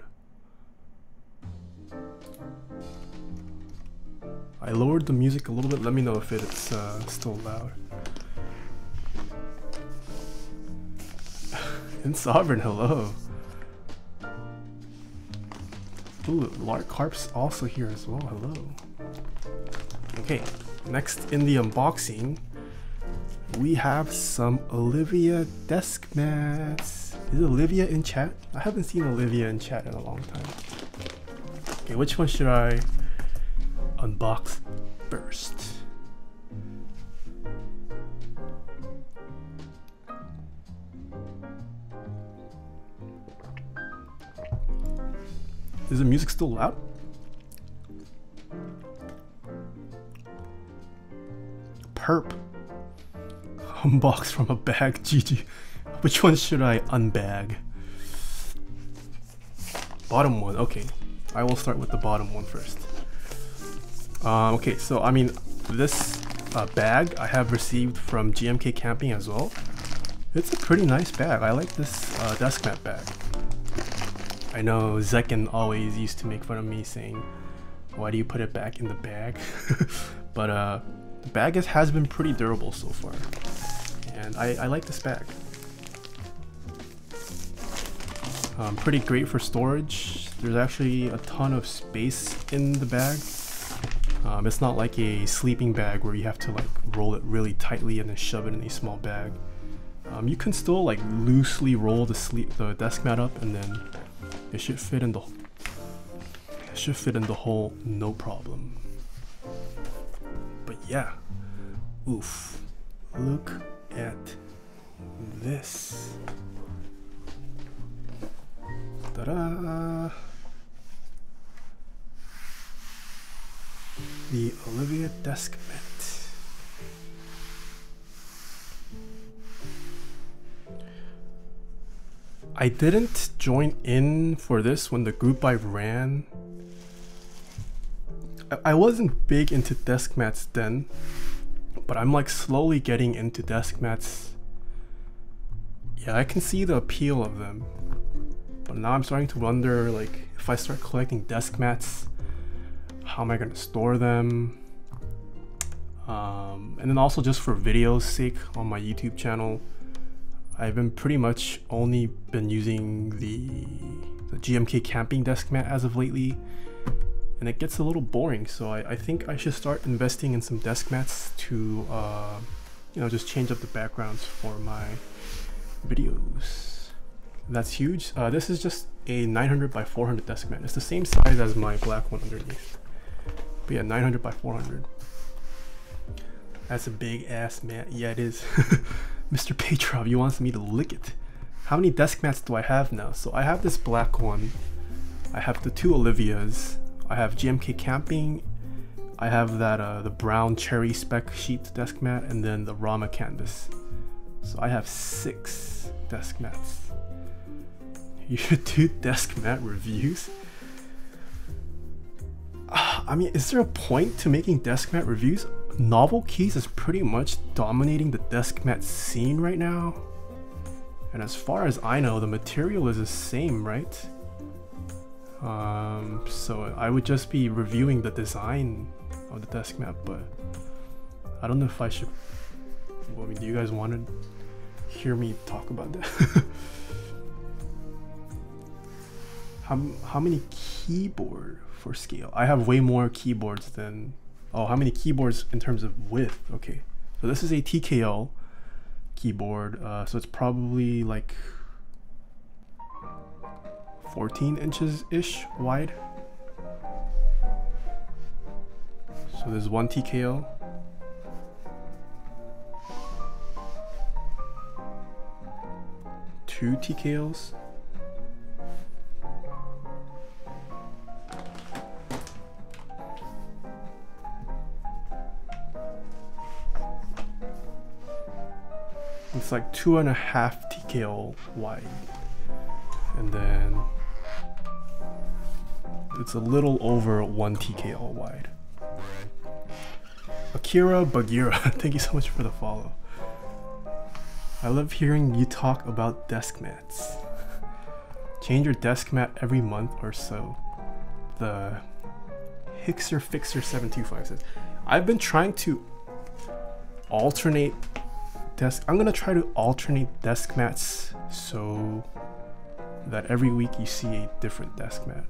I lowered the music a little bit. Let me know if it's uh, still loud. In Sovereign, hello. Ooh, Lark Harp's also here as well. Hello. Okay, next in the unboxing, we have some Olivia desk mats. Is Olivia in chat? I haven't seen Olivia in chat in a long time. Okay, which one should I unbox first? Is the music still loud? Perp. Unbox from a bag, GG. Which one should I unbag? Bottom one, okay. I will start with the bottom one first. Um, okay, so I mean, this uh, bag I have received from GMK Camping as well. It's a pretty nice bag. I like this uh, desk mat bag. I know Zekin always used to make fun of me saying, why do you put it back in the bag? but uh, the bag is, has been pretty durable so far and I, I like this bag. Um, pretty great for storage. There's actually a ton of space in the bag. Um, it's not like a sleeping bag where you have to like roll it really tightly and then shove it in a small bag. Um, you can still like loosely roll the sleep the desk mat up and then it should fit in the it should fit in the hole no problem. But yeah, oof, look at this. Ta-da! The Olivia desk mat. I didn't join in for this when the group I ran. I wasn't big into desk mats then, but I'm like slowly getting into desk mats. Yeah, I can see the appeal of them. But now I'm starting to wonder like if I start collecting desk mats, how am I gonna store them? Um, and then also just for video's sake on my YouTube channel, I've been pretty much only been using the, the GMK camping desk mat as of lately and it gets a little boring so I, I think I should start investing in some desk mats to uh, you know, just change up the backgrounds for my videos. That's huge. Uh, this is just a 900 by 400 desk mat. It's the same size as my black one underneath. But yeah, 900 by 400. That's a big ass mat. Yeah, it is. Mr. Petrov, you wants me to lick it. How many desk mats do I have now? So I have this black one. I have the two Olivias. I have GMK Camping. I have that uh, the brown cherry spec sheet desk mat and then the Rama canvas. So I have six desk mats. You should do desk mat reviews. I mean, is there a point to making desk mat reviews? NovelKeys is pretty much dominating the desk mat scene right now. And as far as I know, the material is the same, right? Um, so I would just be reviewing the design of the desk mat, but I don't know if I should. I mean, do you guys want to hear me talk about that? how, how many keyboard for scale? I have way more keyboards than. Oh, how many keyboards in terms of width? Okay, so this is a TKL keyboard, uh, so it's probably like 14 inches ish wide. So there's one TKL. Two TKLs. It's like two and a half TKL wide. And then it's a little over one TKL wide. Akira Bagheera, thank you so much for the follow. I love hearing you talk about desk mats. Change your desk mat every month or so. The Hixer Fixer 725 says, I've been trying to alternate desk. I'm gonna try to alternate desk mats so that every week you see a different desk mat.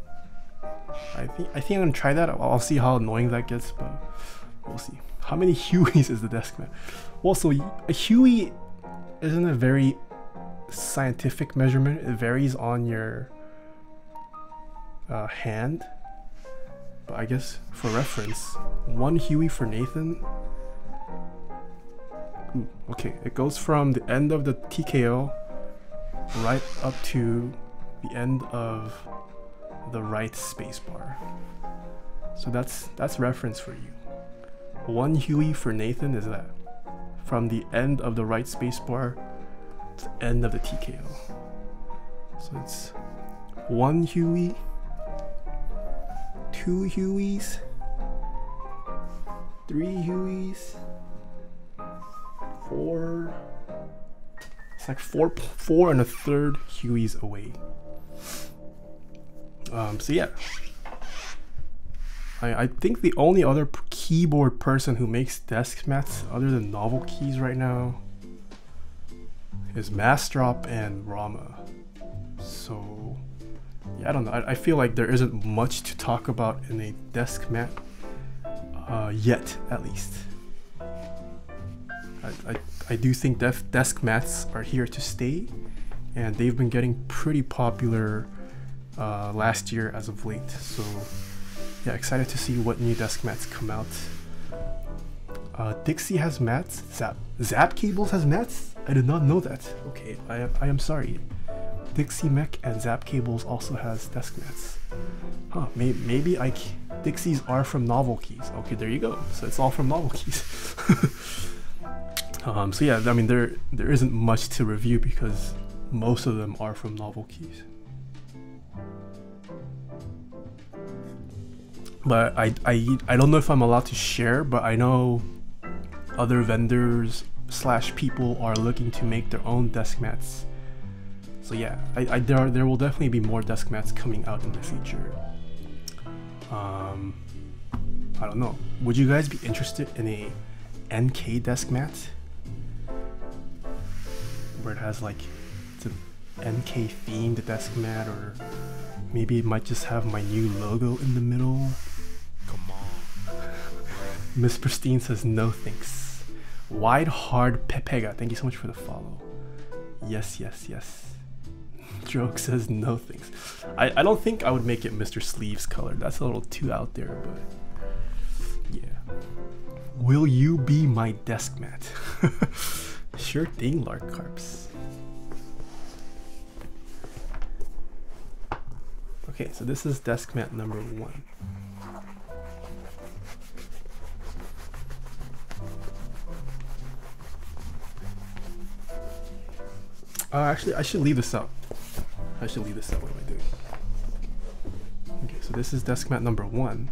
I think I think I'm gonna try that. I'll, I'll see how annoying that gets, but we'll see. How many Hueys is the desk mat? Also, a Huey isn't a very scientific measurement. It varies on your uh, hand. But I guess for reference, one Huey for Nathan. Okay, it goes from the end of the TKO right up to the end of the right spacebar. So that's that's reference for you. One Huey for Nathan is that from the end of the right spacebar to the end of the TKO. So it's one Huey, two Hueys, three Hueys, four. It's like four, four and a third Hueys away. Um, so yeah, I, I think the only other keyboard person who makes desk mats other than NovelKeys right now is Massdrop and Rama. So yeah, I don't know. I, I, feel like there isn't much to talk about in a desk mat uh, yet, at least. I, I, do think def desk mats are here to stay, and they've been getting pretty popular uh, last year as of late. So yeah, excited to see what new desk mats come out. Uh, Dixie has mats. Zap Zap Cables has mats. I did not know that. Okay, I I am sorry. Dixie Mech and Zap Cables also has desk mats. Huh? May, maybe I Dixies are from NovelKeys. Okay, there you go. So it's all from NovelKeys. um, so yeah, I mean there there isn't much to review because most of them are from NovelKeys. but I, I I don't know if I'm allowed to share, but I know other vendors slash people are looking to make their own desk mats. So yeah, I, I there are, there will definitely be more desk mats coming out in the future. Um, I don't know. Would you guys be interested in a NK desk mat where it has like it's an NK themed desk mat, or maybe it might just have my new logo in the middle? Come on. Miss Pristine says no thanks. Wide Hard Pepega, thank you so much for the follow. Yes, yes, yes. Joke says no thanks. I, I don't think I would make it Mr. Sleeves color. That's a little too out there, but yeah. Will you be my desk mat? sure thing, Lark Carps. Okay, so this is desk mat number one. Uh, actually, I should leave this up. I should leave this up. What am I doing? Okay, so this is desk mat number one.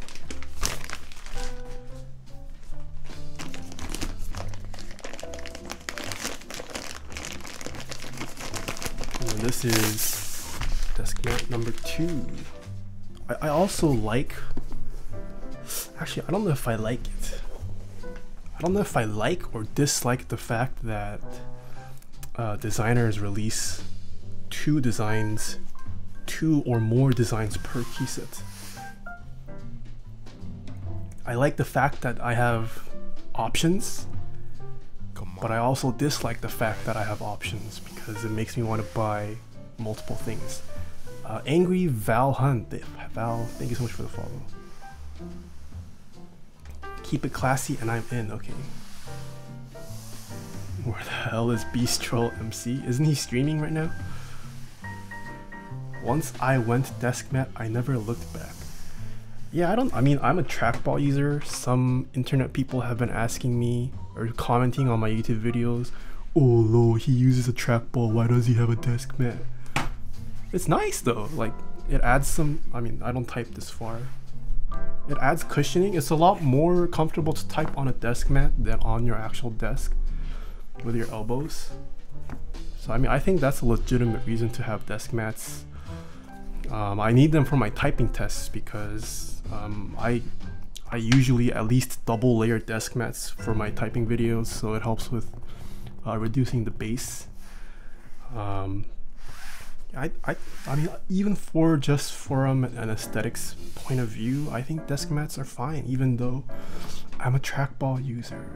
This is desk mat number two. I, I also like. Actually, I don't know if I like it. I don't know if I like or dislike the fact that uh, designers release two designs, two or more designs per key set. I like the fact that I have options, but I also dislike the fact that I have options because it makes me want to buy multiple things. Uh, Angry Val Hunt, Val, thank you so much for the follow. Keep it classy and I'm in, okay. Where the hell is Beast Troll MC? Isn't he streaming right now? Once I went desk mat, I never looked back. Yeah, I don't, I mean, I'm a trackball user. Some internet people have been asking me or commenting on my YouTube videos, oh lo, he uses a trackball, why does he have a desk mat? It's nice though, like, it adds some, I mean, I don't type this far. It adds cushioning. It's a lot more comfortable to type on a desk mat than on your actual desk with your elbows. So I mean, I think that's a legitimate reason to have desk mats. Um, I need them for my typing tests because um, I I usually at least double layer desk mats for my typing videos, so it helps with uh, reducing the bass. Um, I, I, I mean, even for just from an aesthetics point of view, I think desk mats are fine, even though I'm a trackball user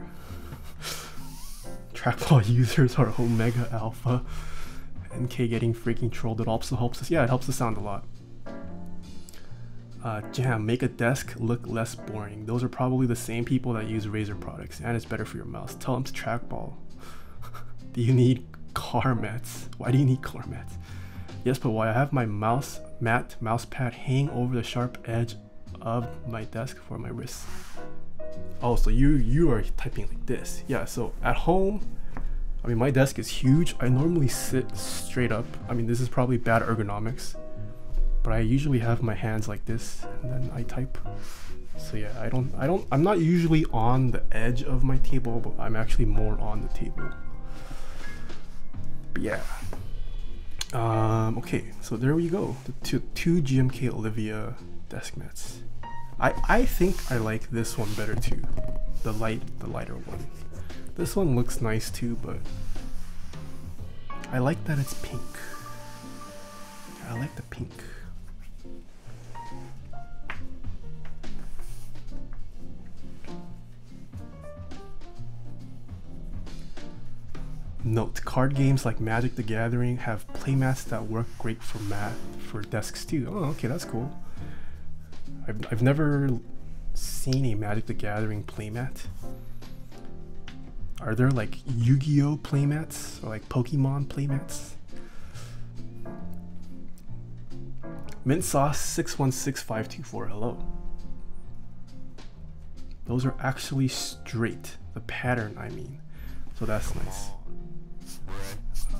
trackball users are Omega Alpha. NK getting freaking trolled, it also helps us. Yeah, it helps the sound a lot. Uh, Jam, make a desk look less boring. Those are probably the same people that use Razer products, and it's better for your mouse. Tell them to trackball. You need car mats? Why do you need car mats? Yes, but why I have my mouse mat mouse pad hang over the sharp edge of my desk for my wrists. Oh, so you you are typing like this. Yeah, so at home, I mean my desk is huge. I normally sit straight up. I mean this is probably bad ergonomics. But I usually have my hands like this and then I type. So yeah, I don't I don't I'm not usually on the edge of my table, but I'm actually more on the table. But yeah. Um, okay, so there we go. The two, two GMK Olivia desk mats. I, I think I like this one better too. The light, the lighter one. This one looks nice too, but I like that it's pink. I like the pink. Note, card games like Magic the Gathering have playmats that work great for mat for desks too. Oh, okay, that's cool. I've, I've never seen a Magic the Gathering playmat. Are there like Yu-Gi-Oh playmats or like Pokemon playmats? Mint sauce 616524, hello. Those are actually straight, the pattern I mean. So that's nice.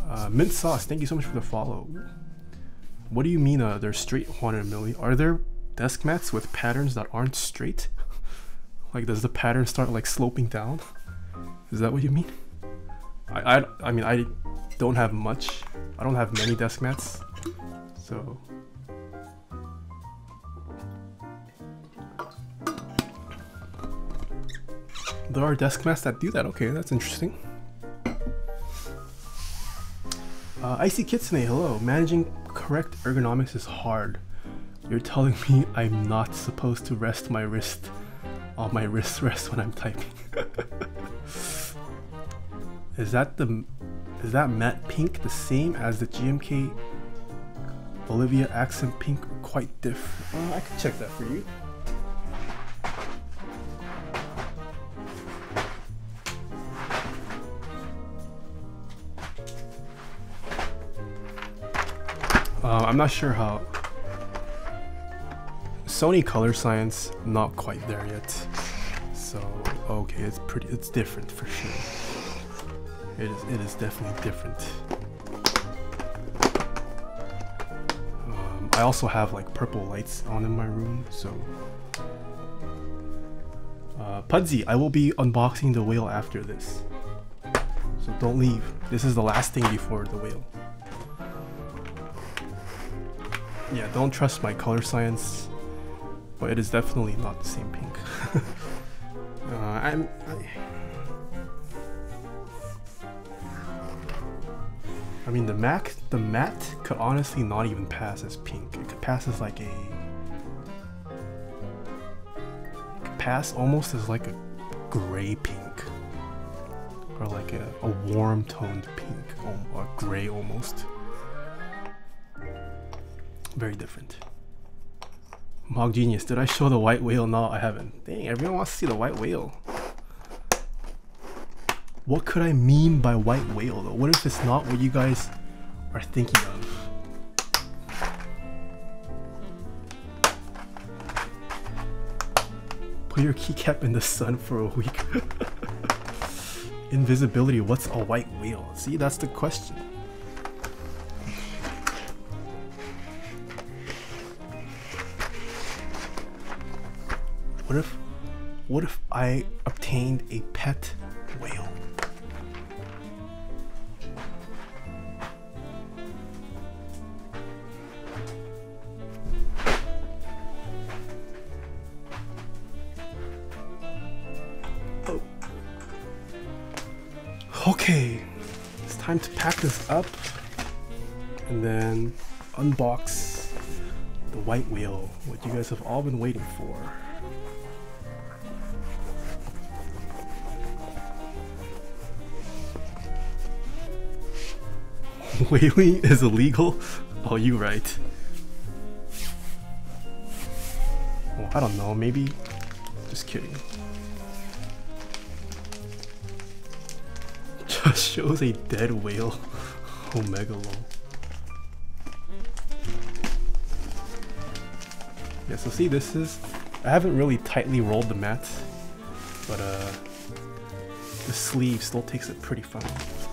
Uh, mint sauce, thank you so much for the follow. What do you mean uh, they're straight 100 milli? Are there desk mats with patterns that aren't straight? like does the pattern start like sloping down? Is that what you mean? I, I, I mean I don't have much. I don't have many desk mats. So there are desk mats that do that. Okay, that's interesting. Uh, Icy Kitsune, hello. Managing correct ergonomics is hard. You're telling me I'm not supposed to rest my wrist on my wrist rest when I'm typing. Is that the is that matte pink the same as the GMK Olivia accent pink quite different? Uh, I can check that for you. I'm not sure how. Sony color science, not quite there yet. So okay, it's pretty. It's different for sure. It is. It is definitely different. Um, I also have like purple lights on in my room, so. Uh, Pudsey, I will be unboxing the whale after this. So don't leave. This is the last thing before the whale. Yeah, don't trust my color science, but it is definitely not the same pink. uh, I'm. I, I mean, the Mac, the matte could honestly not even pass as pink. It could pass as like a. It could pass almost as like a gray pink, or like a, a warm toned pink, or gray almost very different. Mog Genius, did I show the white whale? No, I haven't. Dang, everyone wants to see the white whale. What could I mean by white whale though? What if it's not what you guys are thinking of? Put your keycap in the sun for a week. Invisibility, what's a white whale? See, that's the question. What if what if I obtained a pet whale? Oh. Okay, it's time to pack this up and then unbox the white whale, what you guys have all been waiting for. Whaling is illegal? Oh, you right. Well, I don't know, maybe. Just kidding. Just shows a dead whale. Omega lol. Yeah, so see, this is. I haven't really tightly rolled the mat, but uh, the sleeve still takes it pretty fine.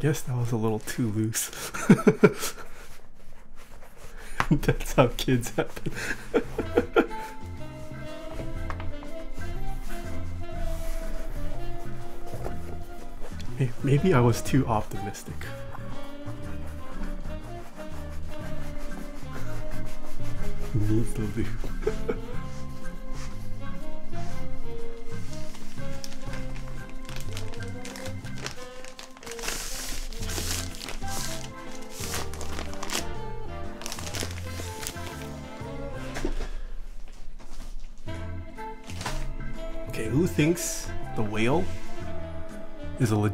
Guess that was a little too loose. That's how kids happen. Maybe I was too optimistic. Needs the.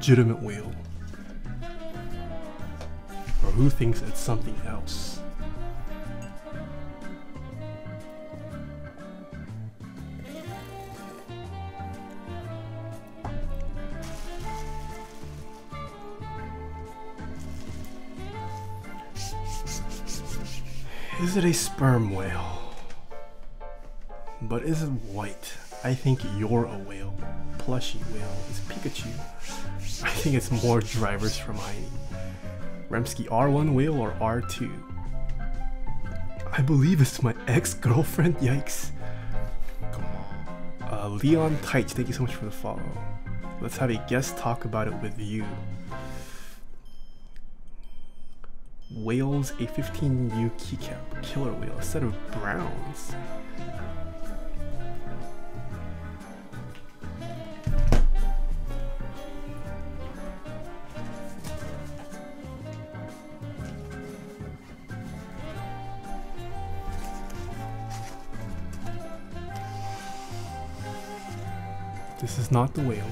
Legitimate whale? Or who thinks it's something else? Is it a sperm whale? But is it white? I think you're a whale. Plushy whale is Pikachu. I think it's more drivers from Heine. Remsky R1 wheel or R2? I believe it's my ex-girlfriend. Yikes. Come on. Uh, Leon Tight, thank you so much for the follow. Let's have a guest talk about it with you. Whales A15U keycap, killer wheel, a set of browns. Not the whale.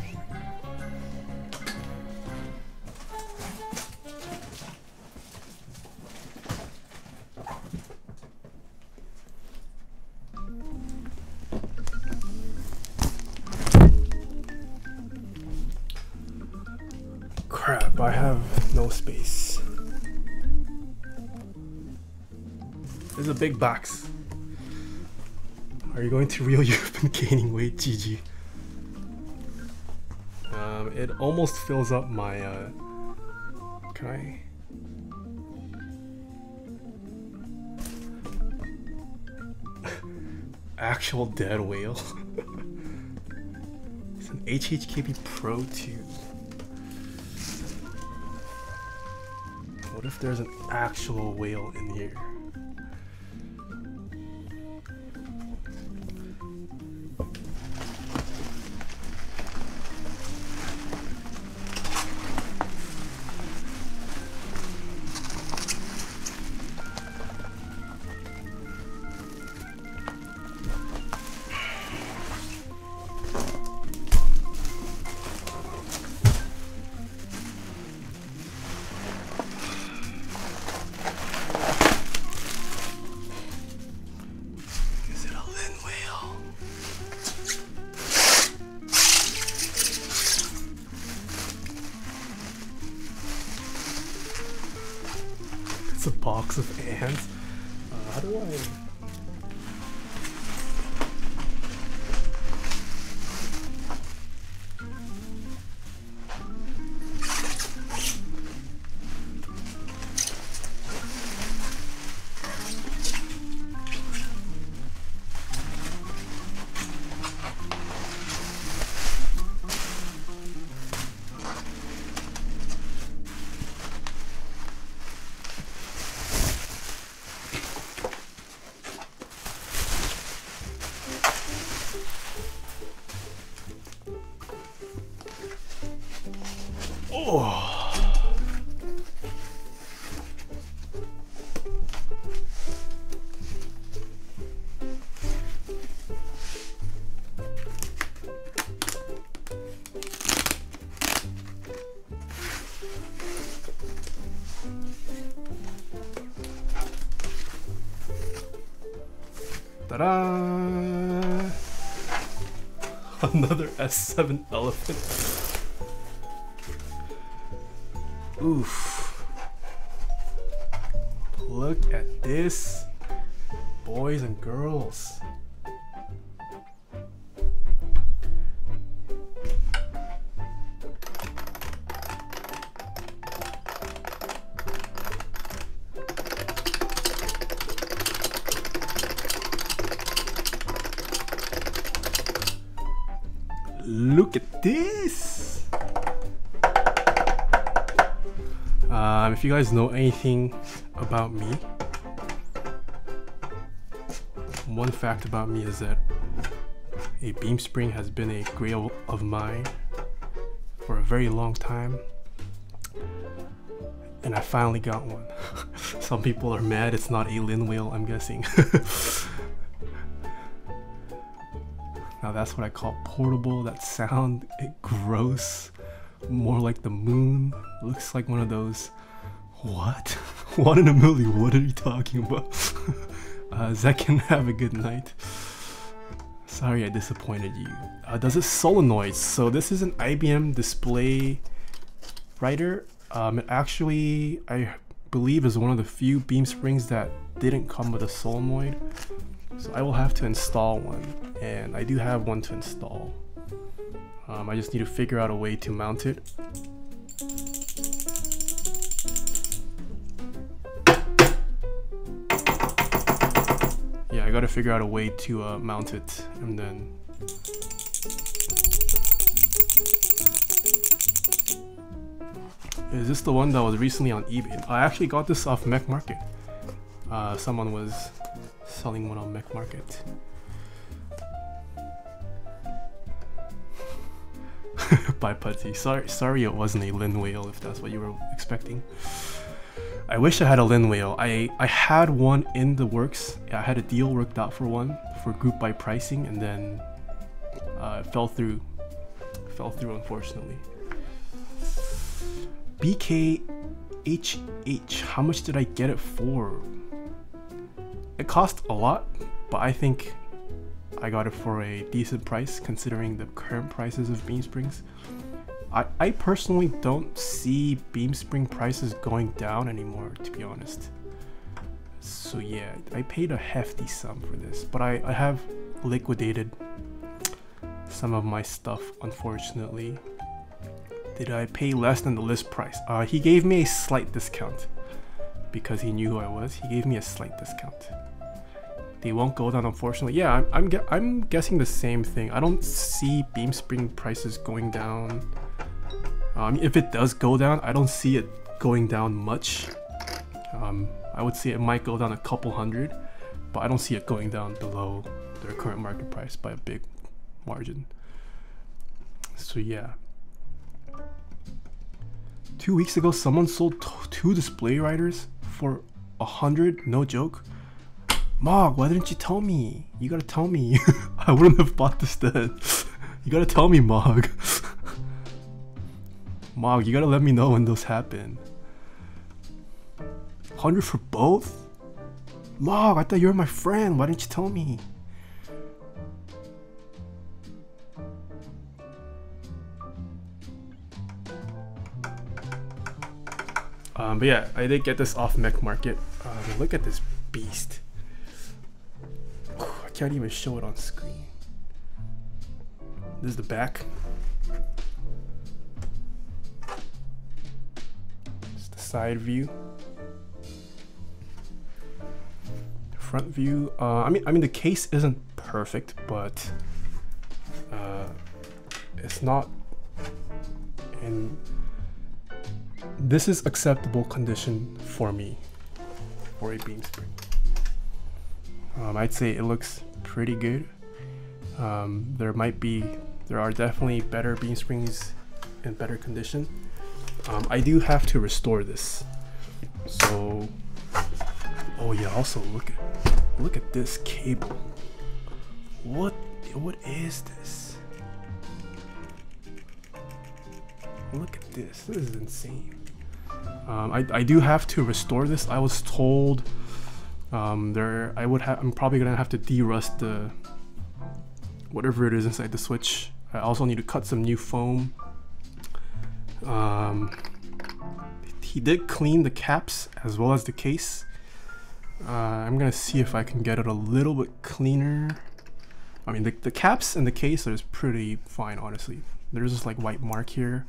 Crap, I have no space. This is a big box. Are you going to reel you've been gaining weight, GG? It almost fills up my, uh, can I? Actual dead whale. it's an HHKB Pro 2. What if there's an actual whale in here? Ta-da! Another S7 elephant. Oof. Look at this. Boys and girls. This. Um, if you guys know anything about me, one fact about me is that a beam spring has been a grail of mine for a very long time. And I finally got one. Some people are mad it's not a Lin whale, I'm guessing. that's what I call portable. That sound it gross more like the moon. Looks like one of those. What? One in a million. What are you talking about? uh, Zekin, have a good night. Sorry I disappointed you. Uh, does it solenoids? So this is an IBM display writer. Um, it actually, I believe, is one of the few beam springs that didn't come with a solenoid. So I will have to install one, and I do have one to install. Um, I just need to figure out a way to mount it. Yeah, I gotta figure out a way to uh, mount it and then Is this the one that was recently on eBay? I actually got this off Mech Market. Uh, someone was selling one on Mech Market. Bye, Putty. Sorry, sorry, it wasn't a Lin whale. If that's what you were expecting. I wish I had a Lin whale. I I had one in the works. I had a deal worked out for one for group buy pricing, and then uh, it fell through. Fell through, unfortunately. BKHH. How much did I get it for? It cost a lot, but I think I got it for a decent price considering the current prices of Beam Springs. I, I personally don't see Beam Spring prices going down anymore, to be honest. So yeah, I paid a hefty sum for this, but I, I have liquidated some of my stuff, unfortunately. Did I pay less than the list price? Uh, he gave me a slight discount because he knew who I was. He gave me a slight discount. They won't go down, unfortunately. Yeah, I'm, I'm, I'm guessing the same thing. I don't see Beam Spring prices going down. Um, if it does go down, I don't see it going down much. Um, I would say it might go down a couple hundred, but I don't see it going down below their current market price by a big margin. So yeah. Two weeks ago, someone sold two display writers for a hundred, no joke. Mog, why didn't you tell me? You gotta tell me. I wouldn't have bought this then. you gotta tell me, Mog. Mog, you gotta let me know when those happen. 100 for both? Mog, I thought you were my friend. Why didn't you tell me? Um, but yeah, I did get this off Mech Market. Um, look at this beast. I can't even show it on screen. This is the back. It's the side view. The front view. Uh, I mean, I mean the case isn't perfect, but uh, it's not in this is acceptable condition for me for a beam spring. Um, I'd say it looks pretty good. Um, there might be, there are definitely better beam springs in better condition. Um, I do have to restore this. So, oh yeah, also look at, look at this cable. What, what is this? Look at this, this is insane. Um, I, I do have to restore this. I was told um, there I would have I'm probably gonna have to derust the whatever it is inside the switch. I also need to cut some new foam. Um, he did clean the caps as well as the case. Uh, I'm gonna see if I can get it a little bit cleaner. I mean, the, the caps and the case are pretty fine, honestly. There's this like white mark here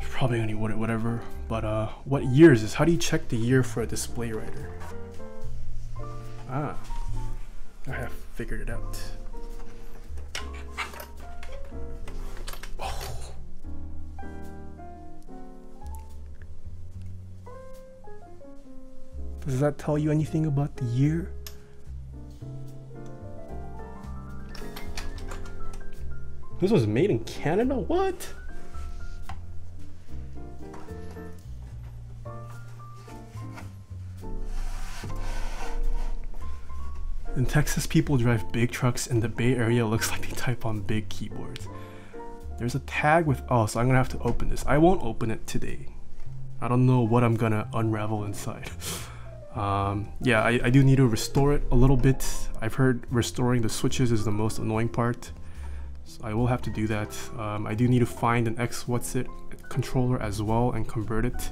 probably only what whatever. But uh, what year is this? How do you check the year for a display writer? Ah, I have figured it out. Oh. Does that tell you anything about the year? This was made in Canada? What? In Texas, people drive big trucks. and the Bay Area, looks like they type on big keyboards. There's a tag with, oh, so I'm gonna have to open this. I won't open it today. I don't know what I'm gonna unravel inside. Um, yeah, I, I do need to restore it a little bit. I've heard restoring the switches is the most annoying part. So I will have to do that. Um, I do need to find an Xwhatsit controller as well and convert it.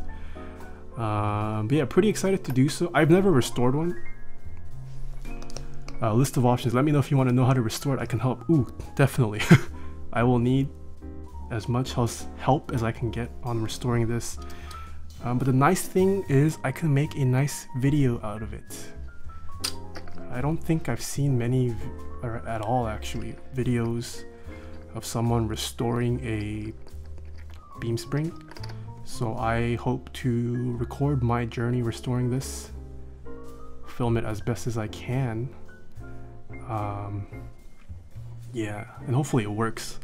Um, but yeah, pretty excited to do so. I've never restored one uh, list of options. Let me know if you want to know how to restore it. I can help. Ooh, definitely. I will need as much help as I can get on restoring this. Um, but the nice thing is I can make a nice video out of it. I don't think I've seen many or at all actually videos of someone restoring a beam spring. So I hope to record my journey restoring this, film it as best as I can. Um, yeah, and hopefully it works.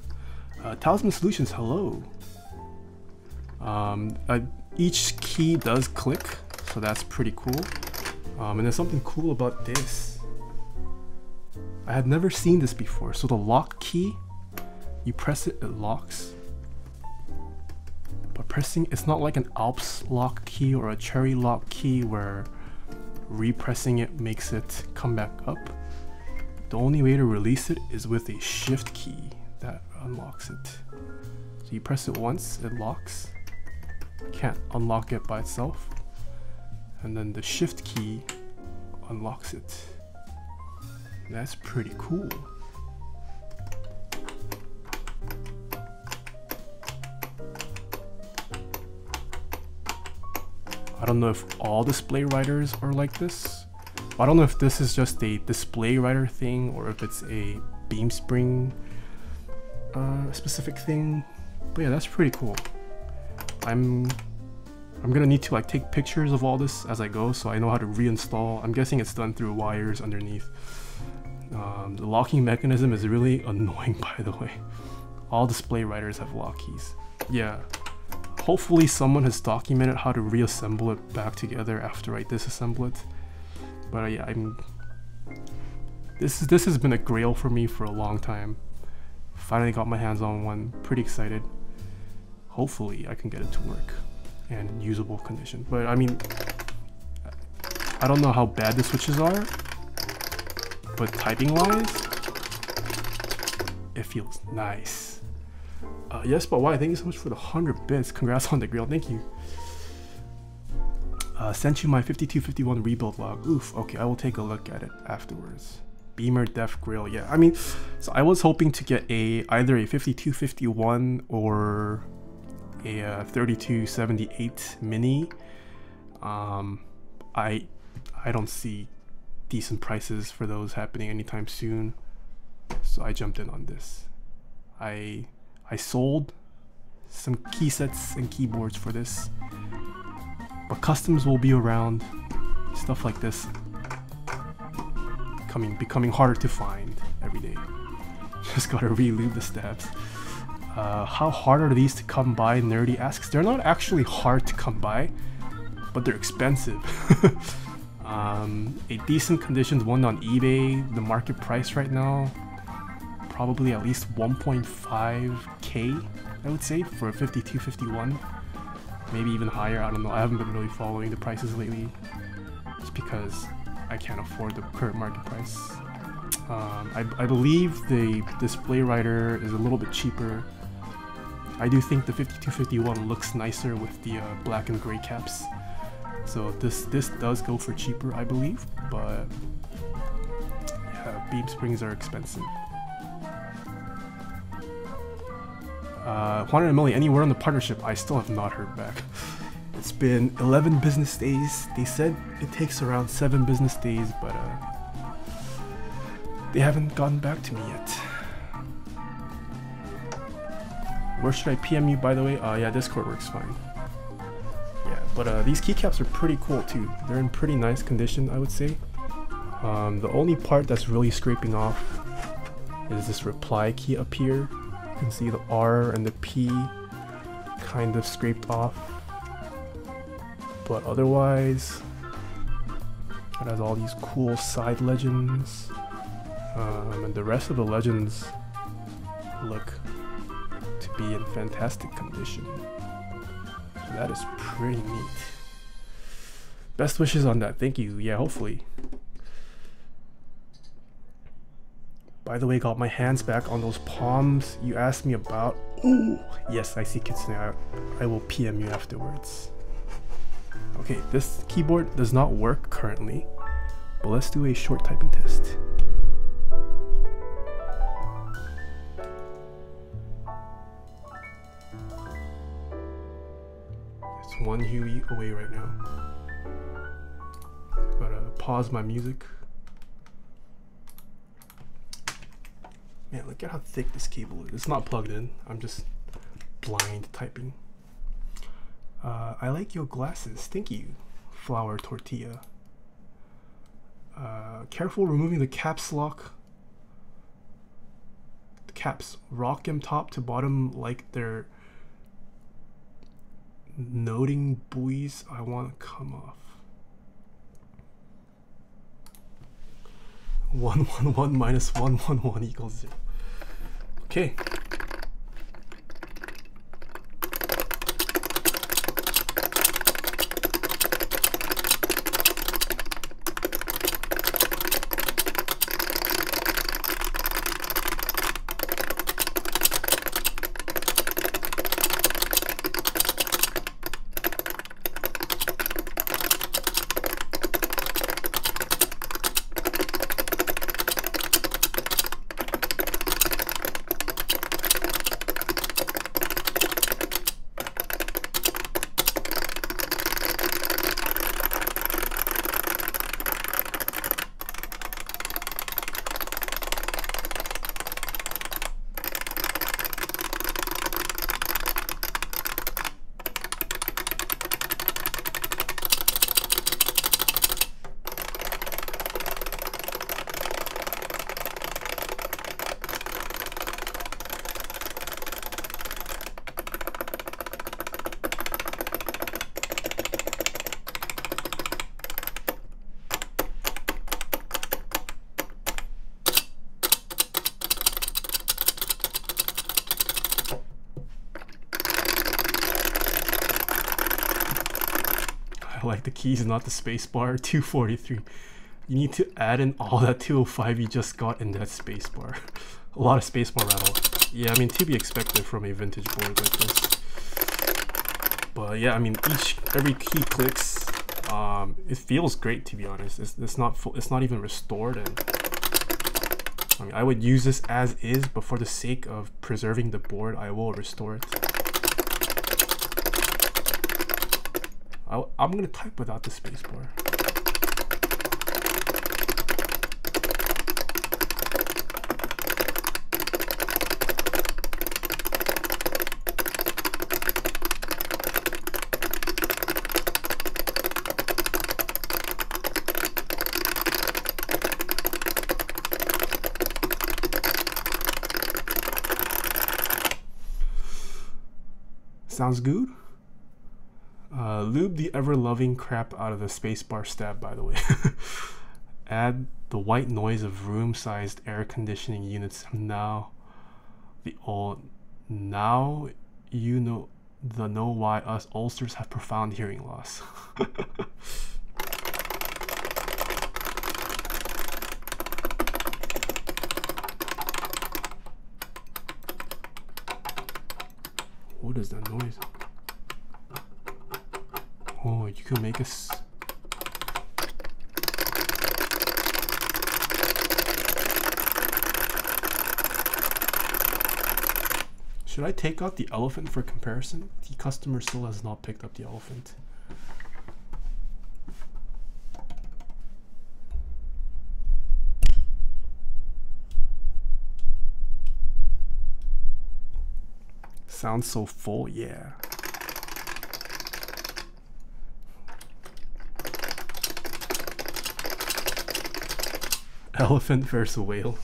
Uh, Talisman Solutions, hello. Um, uh, each key does click, so that's pretty cool. Um, and there's something cool about this. I had never seen this before. So the lock key, you press it, it locks. But pressing, it's not like an Alps lock key or a Cherry lock key where repressing it makes it come back up. The only way to release it is with a shift key that unlocks it. So you press it once, it locks. Can't unlock it by itself. And then the shift key unlocks it. That's pretty cool. I don't know if all display writers are like this. I don't know if this is just a display writer thing or if it's a beam spring uh, specific thing. But yeah, that's pretty cool. I'm I'm gonna need to like take pictures of all this as I go so I know how to reinstall. I'm guessing it's done through wires underneath. Um, the locking mechanism is really annoying by the way. All display writers have lock keys. Yeah, hopefully someone has documented how to reassemble it back together after I disassemble it. But uh, yeah, I'm. This is this has been a grail for me for a long time. Finally got my hands on one. Pretty excited. Hopefully I can get it to work and in usable condition. But I mean, I don't know how bad the switches are, but typing wise, it feels nice. Uh, yes, but why? Thank you so much for the 100 bits. Congrats on the grill. Thank you. Uh, sent you my 5251 rebuild log. Oof. Okay, I will take a look at it afterwards. Beamer Def Grill. Yeah, I mean, so I was hoping to get a either a 5251 or a uh, 3278 mini. Um, I I don't see decent prices for those happening anytime soon, so I jumped in on this. I I sold some key sets and keyboards for this. But customs will be around. Stuff like this coming becoming harder to find every day. Just gotta relive the steps. Uh, how hard are these to come by? Nerdy asks. They're not actually hard to come by, but they're expensive. um, a decent conditions one on eBay, the market price right now, probably at least 1.5k, I would say, for a 5251. Maybe even higher, I don't know. I haven't been really following the prices lately, just because I can't afford the current market price. Um, I, I, believe the display writer is a little bit cheaper. I do think the 5251 looks nicer with the uh, black and gray caps. So this this does go for cheaper, I believe, but yeah, beam springs are expensive. Uh, Juan and Emily, anywhere on the partnership? I still have not heard back. It's been 11 business days. They said it takes around 7 business days, but uh, they haven't gotten back to me yet. Where should I PM you, by the way? Uh, yeah, Discord works fine. Yeah, but uh, these keycaps are pretty cool too. They're in pretty nice condition, I would say. Um, the only part that's really scraping off is this reply key up here can see the R and the P kind of scraped off. But otherwise, it has all these cool side legends. Um, and the rest of the legends look to be in fantastic condition. So that is pretty neat. Best wishes on that. Thank you. Yeah, hopefully. By the way, got my hands back on those palms you asked me about. Ooh, yes, I see Kitsune. I, I will PM you afterwards. Okay, this keyboard does not work currently, but let's do a short typing test. It's one Huey away right now. Gotta pause my music. Man, look at how thick this cable is. It's not plugged in. I'm just blind typing. Uh, I like your glasses. Thank you, flour tortilla. Uh, careful removing the caps lock. The caps rock them top to bottom like they're noting buoys. I want to come off. One one one minus one one one equals zero. Okay. The keys, not the spacebar. 243. You need to add in all that 205 you just got in that spacebar. a lot of spacebar rattle. Yeah, I mean to be expected from a vintage board like this. But yeah, I mean each every key clicks. Um, it feels great to be honest. It's, it's not full. It's not even restored, and I mean I would use this as is, but for the sake of preserving the board, I will restore it. I, am gonna type without the spacebar. Sounds good? Lube the ever-loving crap out of the spacebar stab, by the way. Add the white noise of room-sized air conditioning units. Now, the old. Now you know the know why us ulcers have profound hearing loss. what is that noise? You can make us. Should I take out the elephant for comparison? The customer still has not picked up the elephant. Sounds so full, yeah. Elephant versus whale.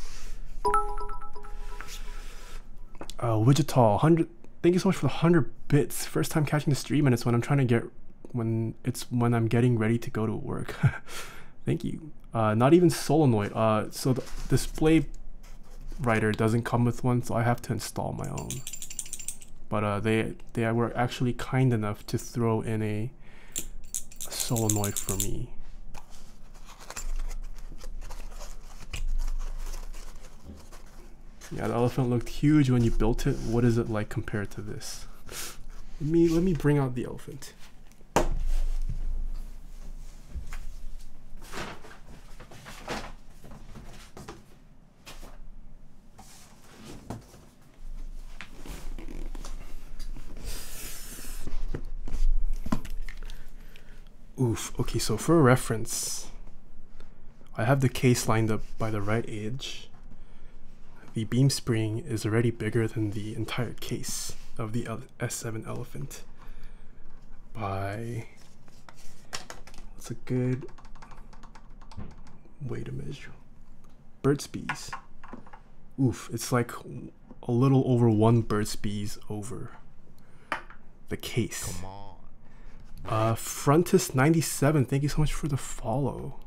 Uh, Wichita, 100. Thank you so much for the 100 bits. First time catching the stream, and it's when I'm trying to get. When it's when I'm getting ready to go to work. Thank you. Uh, not even solenoid. Uh, so the display writer doesn't come with one, so I have to install my own. But uh, they they were actually kind enough to throw in a, a solenoid for me. Yeah, the elephant looked huge when you built it. What is it like compared to this? Let me let me bring out the elephant. Oof. Okay, so for reference, I have the case lined up by the right edge the beam spring is already bigger than the entire case of the S7 Elephant. by what's a good way to measure Burt's Bees. Oof, it's like a little over one Burt's Bees over the case. Come on. Uh, Frontis97, thank you so much for the follow.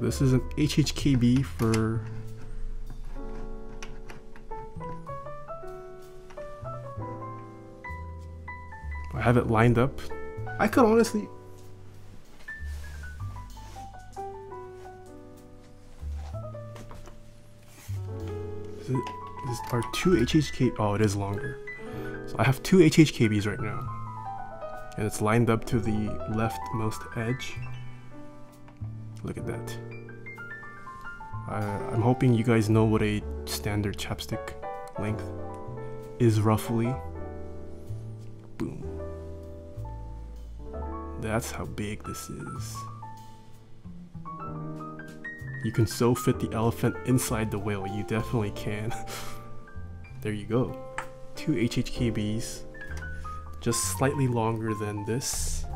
This is an HHKB for I have it lined up. I could honestly Is it, is, are two HHK oh it is longer. So I have two HHKBs right now. And it's lined up to the leftmost edge. Look at that. I, I'm hoping you guys know what a standard chapstick length is roughly. Boom. That's how big this is. You can so fit the elephant inside the whale. You definitely can. there you go. Two HHKBs. Just slightly longer than this.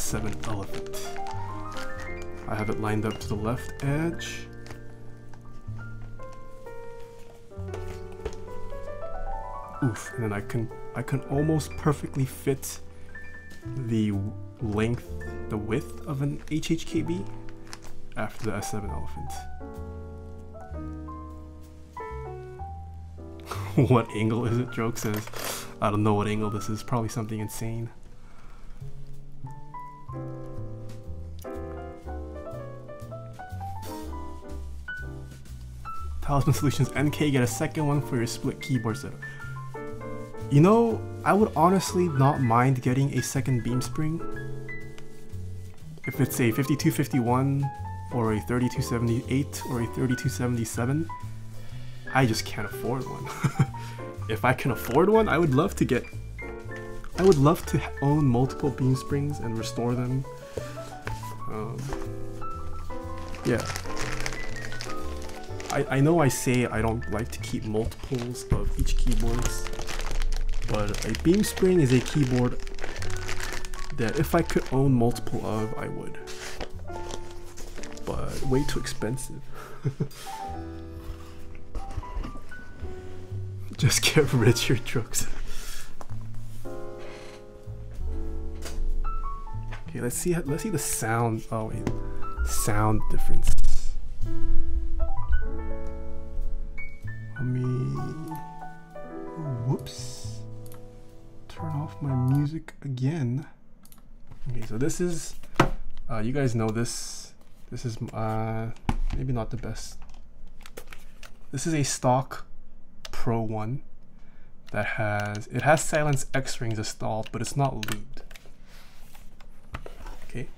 S7 Elephant. I have it lined up to the left edge. Oof, and then I can I can almost perfectly fit the length, the width of an HHKB after the S7 Elephant. what angle is it? Joke says. I don't know what angle this is. Probably something insane. Talisman Solutions NK get a second one for your split keyboard setup. You know, I would honestly not mind getting a second beam spring. If it's a 5251 or a 3278 or a 3277, I just can't afford one. if I can afford one, I would love to get I would love to own multiple beam springs and restore them. Um, yeah. I, I know I say I don't like to keep multiples of each keyboards, but a beam spring is a keyboard that if I could own multiple of, I would. But way too expensive. Just get richer trucks. Okay, let's see. Let's see the sound. Oh wait, sound difference. Let me. Whoops. Turn off my music again. Okay, so this is. Uh, you guys know this. This is uh, maybe not the best. This is a stock Pro one that has it has silence X rings installed, but it's not lubed. Okay.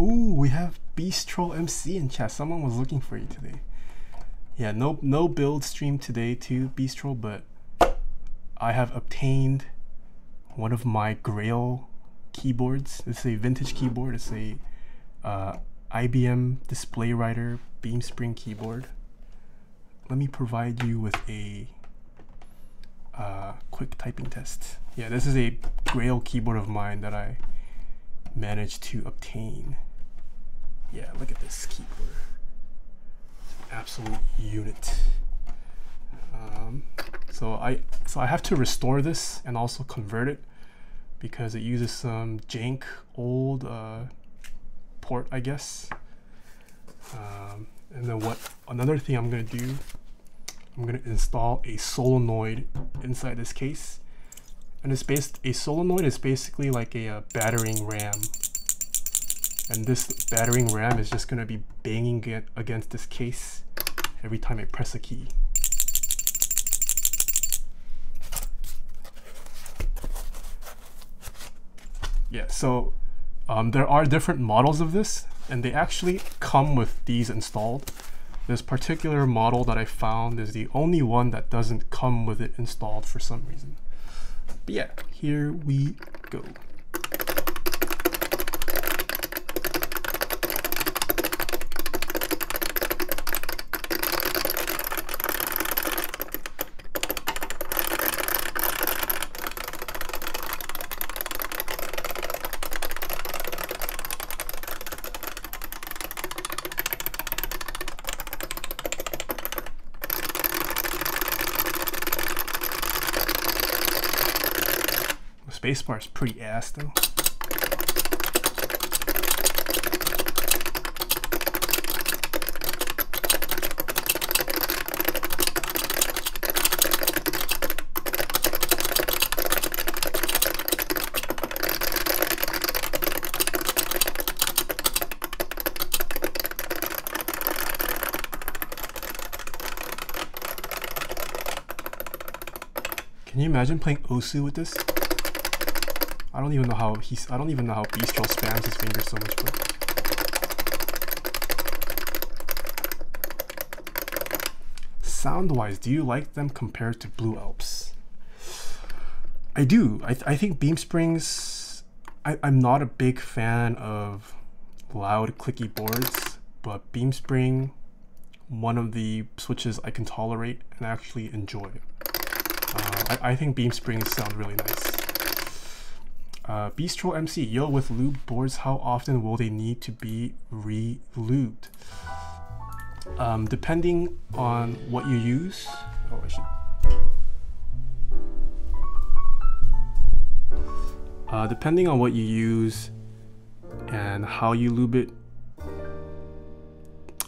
Ooh, we have Beast Troll MC in chat. Someone was looking for you today. Yeah, no no build stream today to Beast Troll, but I have obtained one of my Grail keyboards. It's a vintage keyboard. It's a uh, IBM Display Writer Beam Spring keyboard. Let me provide you with a uh, quick typing test. Yeah, this is a Grail keyboard of mine that I managed to obtain. Yeah, look at this keyboard. It's an absolute unit. Um, So I so I have to restore this and also convert it because it uses some jank old uh, port, I guess. Um, and then what another thing I'm gonna do, I'm gonna install a solenoid inside this case. And it's based a solenoid is basically like a, a battering ram. And this battering ram is just gonna be banging it against this case every time I press a key. Yeah, so um, there are different models of this, and they actually come with these installed. This particular model that I found is the only one that doesn't come with it installed for some reason. But yeah, here we go. Spacebar is pretty ass though. Can you imagine playing Osu with this? I don't even know how he's. I don't even know how Bistro spams his fingers so much, but. Sound-wise, do you like them compared to Blue Alps? I do. I, th I think Beam Springs. I, I'm not a big fan of loud, clicky boards, but Beam Spring, one of the switches I can tolerate and actually enjoy. Uh, I, I think Beam Springs sound really nice. Uh, Bistro MC, yo, with lube boards, how often will they need to be re-lubed? Um, depending on what you use. Oh, I should. Uh, depending on what you use and how you lube it,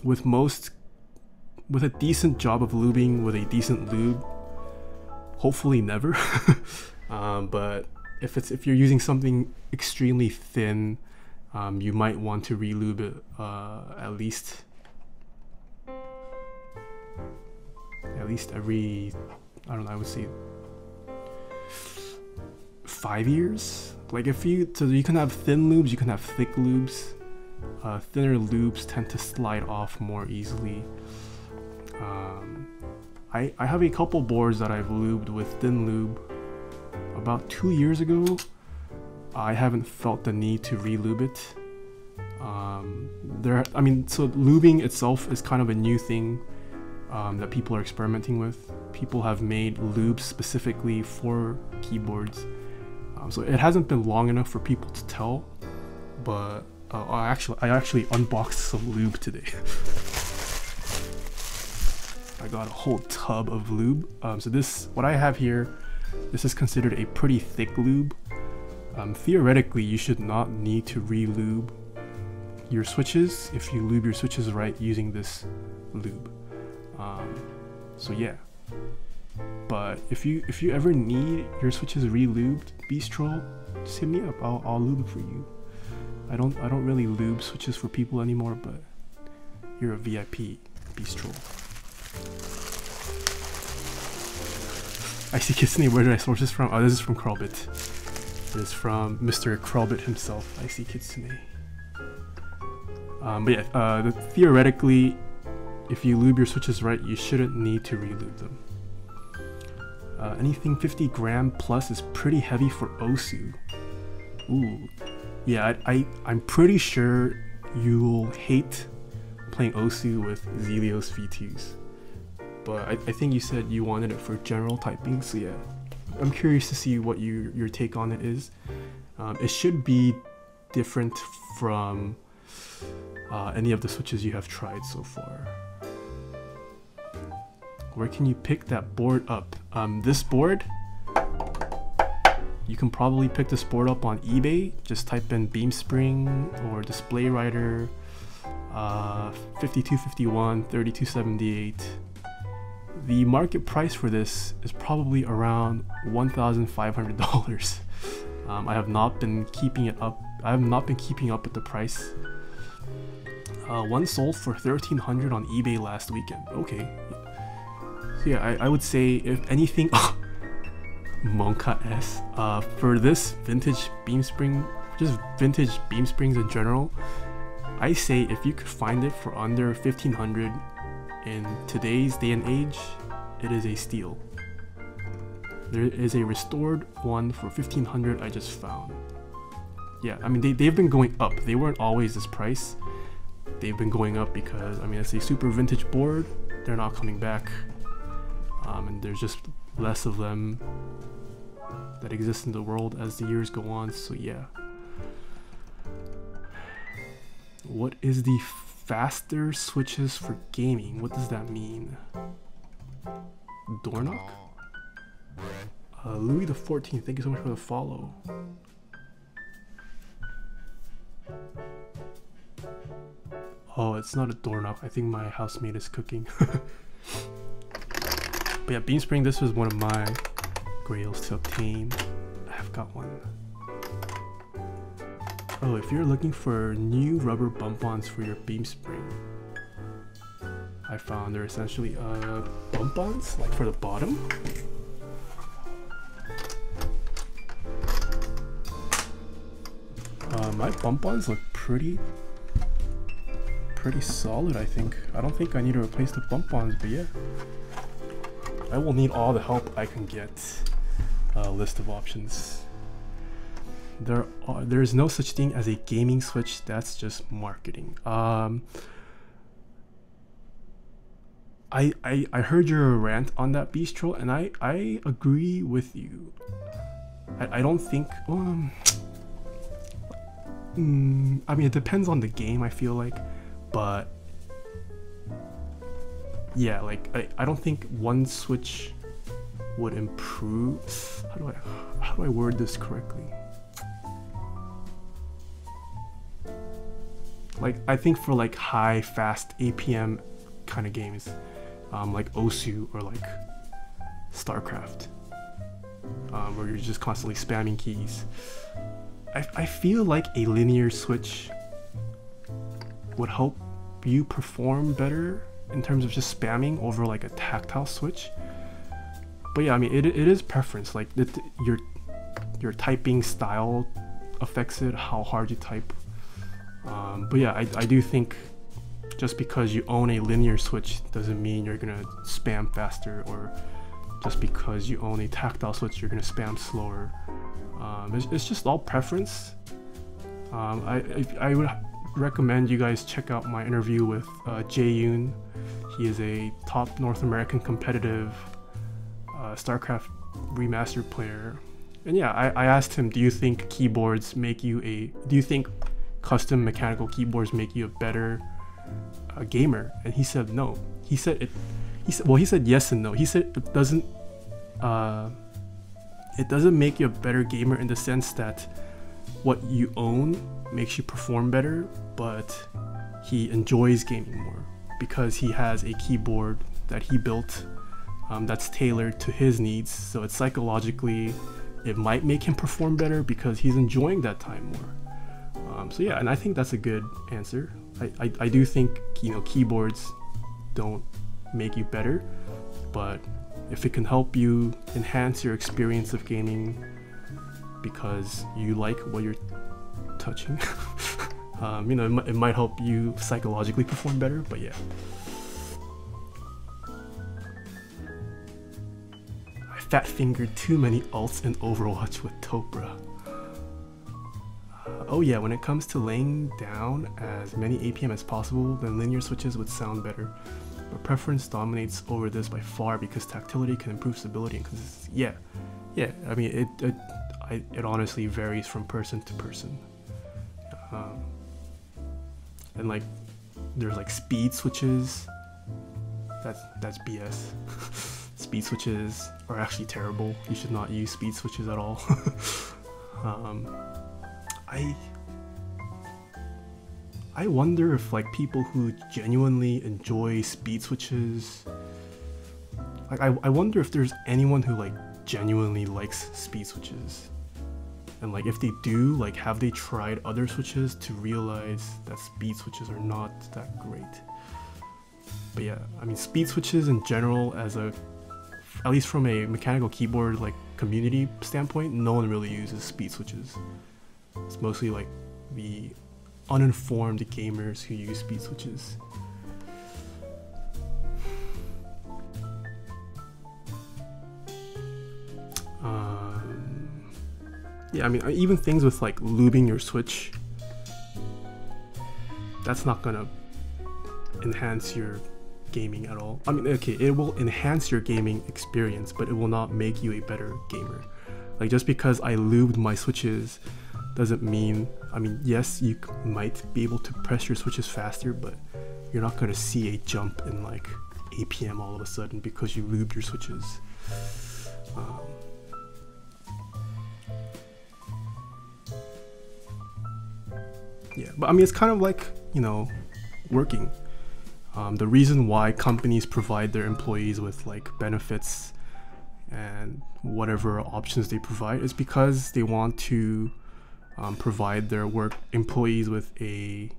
with most, with a decent job of lubing with a decent lube, hopefully never. um, but if it's if you're using something extremely thin, um, you might want to relube it uh, at least at least every I don't know I would say five years. Like if you so you can have thin lubes, you can have thick lubes. Uh, thinner lubes tend to slide off more easily. Um, I I have a couple boards that I've lubed with thin lube about two years ago. I haven't felt the need to relube it. Um, there, I mean, so lubing itself is kind of a new thing um, that people are experimenting with. People have made lubes specifically for keyboards. Um, so it hasn't been long enough for people to tell, but uh, I actually I actually unboxed some lube today. I got a whole tub of lube. Um, so this, what I have here this is considered a pretty thick lube. Um, theoretically, you should not need to re-lube your switches if you lube your switches right using this lube. Um, so yeah. But if you if you ever need your switches re-lubed, Bistro, just hit me up. I'll, I'll lube for you. I don't I don't really lube switches for people anymore, but you're a VIP, Bistro. I see Kitsune, where did I source this from? Oh, this is from Krelbit. It is from Mr. Krelbit himself. I see Kitsune. Um, but yeah, uh, the, theoretically, if you lube your switches right, you shouldn't need to relube them. Uh, anything 50 gram plus is pretty heavy for Osu. Ooh, yeah, I, I I'm pretty sure you'll hate playing Osu with Zealios V2s but I, I think you said you wanted it for general typing, so yeah. I'm curious to see what you, your take on it is. Um, it should be different from uh, any of the switches you have tried so far. where can you pick that board up? Um, this board, you can probably pick this board up on eBay. Just type in BeamSpring or Display Writer, uh, 5251, 3278. The market price for this is probably around $1,500. Um, I have not been keeping it up. I have not been keeping up with the price. Uh, one sold for 1,300 on eBay last weekend. Okay. So yeah, I, I would say if anything, monkaS. Uh, for this vintage beam spring, just vintage beam springs in general, I say if you could find it for under 1500 in today's day and age, it is a steal. There is a restored one for 1500 I just found. Yeah, I mean, they, they've been going up. They weren't always this price. They've been going up because, I mean, it's a super vintage board. They're not coming back. Um, and there's just less of them that exist in the world as the years go on. So, yeah. What is the faster switches for gaming? What does that mean? Door knock? Uh, Louis the 14th, thank you so much for the follow. Oh, it's not a doorknob. I think my housemate is cooking. but yeah, Beam Spring, this was one of my grails to obtain. I have got one. Oh, if you're looking for new rubber bump-ons for your Beam Spring, I found they're essentially uh, bump-ons, like for the bottom. Uh, my bump-ons look pretty pretty solid, I think. I don't think I need to replace the bump-ons, but yeah. I will need all the help I can get. Uh, list of options. There are there is no such thing as a gaming switch. That's just marketing. Um, I, I I heard your rant on that bistro, and I I agree with you. I, I don't think um. Mm, I mean, it depends on the game. I feel like but yeah, like I, I don't think one switch would improve. How do I how do I word this correctly? Like I think for like high fast APM kind of games, um, like Osu or like StarCraft, um, where you're just constantly spamming keys. I, I feel like a linear switch would help you perform better in terms of just spamming over like a tactile switch. But yeah, I mean, it, it is preference. Like it, your your typing style affects it, how hard you type. Um, but yeah, I, I do think just because you own a linear switch doesn't mean you're gonna spam faster, or just because you own a tactile switch you're gonna spam slower. Um, it's, it's just all preference. Um, I, I, I would recommend you guys check out my interview with uh, Jay Yoon. He is a top North American competitive uh, StarCraft remastered player. And yeah, I, I asked him, do you think keyboards make you a, do you think custom mechanical keyboards make you a better uh, gamer? And he said no. He said it, he said, well, he said yes and no. He said it doesn't, uh, it doesn't make you a better gamer in the sense that what you own makes you perform better, but he enjoys gaming more because he has a keyboard that he built um, that's tailored to his needs. So it's psychologically, it might make him perform better because he's enjoying that time more. Um, so yeah, and I think that's a good answer. I, I, I do think you know keyboards don't make you better, but if it can help you enhance your experience of gaming because you like what you're touching. um, you know, it, it might help you psychologically perform better, but yeah. I fat fingered too many ults in Overwatch with Topre. Oh yeah, when it comes to laying down as many APM as possible, then linear switches would sound better. But preference dominates over this by far because tactility can improve stability and consistency. Yeah, yeah. I mean, it it, I, it honestly varies from person to person and like there's like speed switches that's that's BS. speed switches are actually terrible. You should not use speed switches at all. um, I I wonder if like people who genuinely enjoy speed switches like I, I wonder if there's anyone who like genuinely likes speed switches. And like if they do, like have they tried other switches to realize that speed switches are not that great? But yeah, I mean speed switches in general as a at least from a mechanical keyboard like community standpoint, no one really uses speed switches. It's mostly like the uninformed gamers who use speed switches. Um, yeah, I mean, uh, even things with like lubing your Switch, that's not gonna enhance your gaming at all. I mean, okay, it will enhance your gaming experience, but it will not make you a better gamer. Like, just because I lubed my Switches doesn't mean, I mean, yes, you might be able to press your Switches faster, but you're not gonna see a jump in like APM all of a sudden because you lubed your Switches. Um, yeah but i mean it's kind of like you know working um, the reason why companies provide their employees with like benefits and whatever options they provide is because they want to um, provide their work employees with a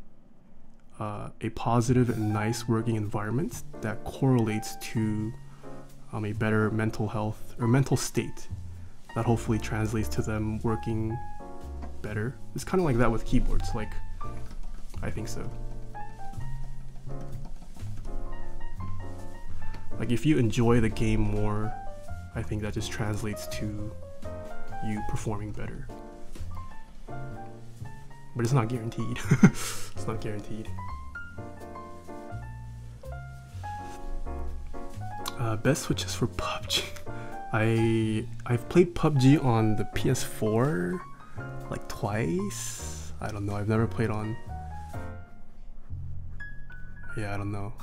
uh, a positive and nice working environment that correlates to um, a better mental health or mental state that hopefully translates to them working better. It's kind of like that with keyboards. Like I think so. Like if you enjoy the game more, I think that just translates to you performing better. But it's not guaranteed. it's not guaranteed. Uh, best switches for PUBG. I I've played PUBG on the PS4 like twice. I don't know. I've never played on yeah, I don't know.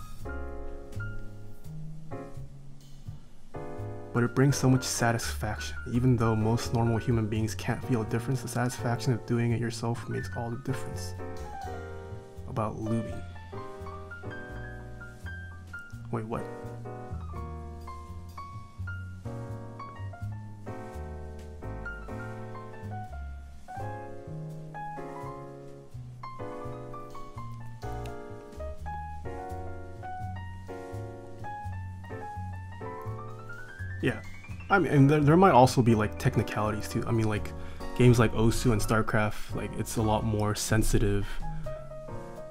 But it brings so much satisfaction. Even though most normal human beings can't feel a difference, the satisfaction of doing it yourself makes all the difference. About lubing. Wait, what? Yeah, I mean, there, there might also be like technicalities too. I mean, like games like Osu and StarCraft, like it's a lot more sensitive,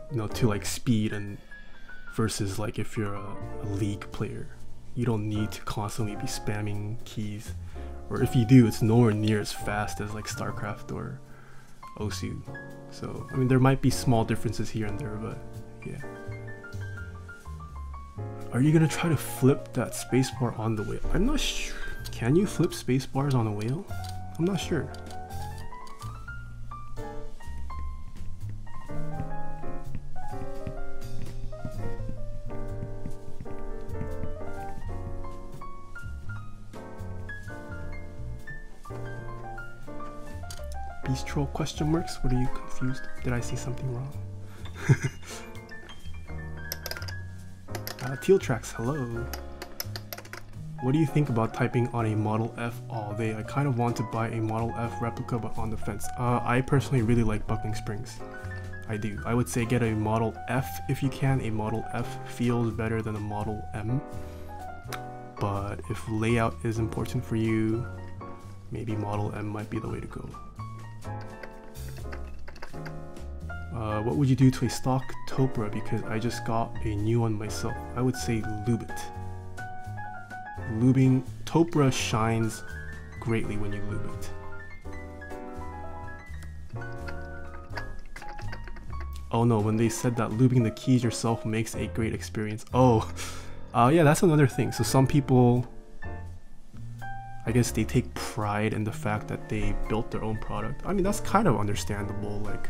you know, to like speed and versus like if you're a, a league player, you don't need to constantly be spamming keys, or if you do, it's nowhere near as fast as like StarCraft or Osu. So I mean, there might be small differences here and there, but yeah. Are you gonna try to flip that spacebar on the wheel? I'm not sure. Can you flip spacebars on a wheel? I'm not sure. Beast troll question marks? What are you confused? Did I see something wrong? Teal Tracks, hello. What do you think about typing on a Model F all day? I kind of want to buy a Model F replica but on the fence. Uh, I personally really like buckling springs. I do. I would say get a Model F if you can. A Model F feels better than a Model M. But if layout is important for you, maybe Model M might be the way to go. Uh, what would you do to a stock Topre because I just got a new one myself? I would say lube it. Lubing Topre shines greatly when you lube it. Oh no, when they said that lubing the keys yourself makes a great experience. Oh, uh, yeah, that's another thing. So some people, I guess they take pride in the fact that they built their own product. I mean, that's kind of understandable. Like,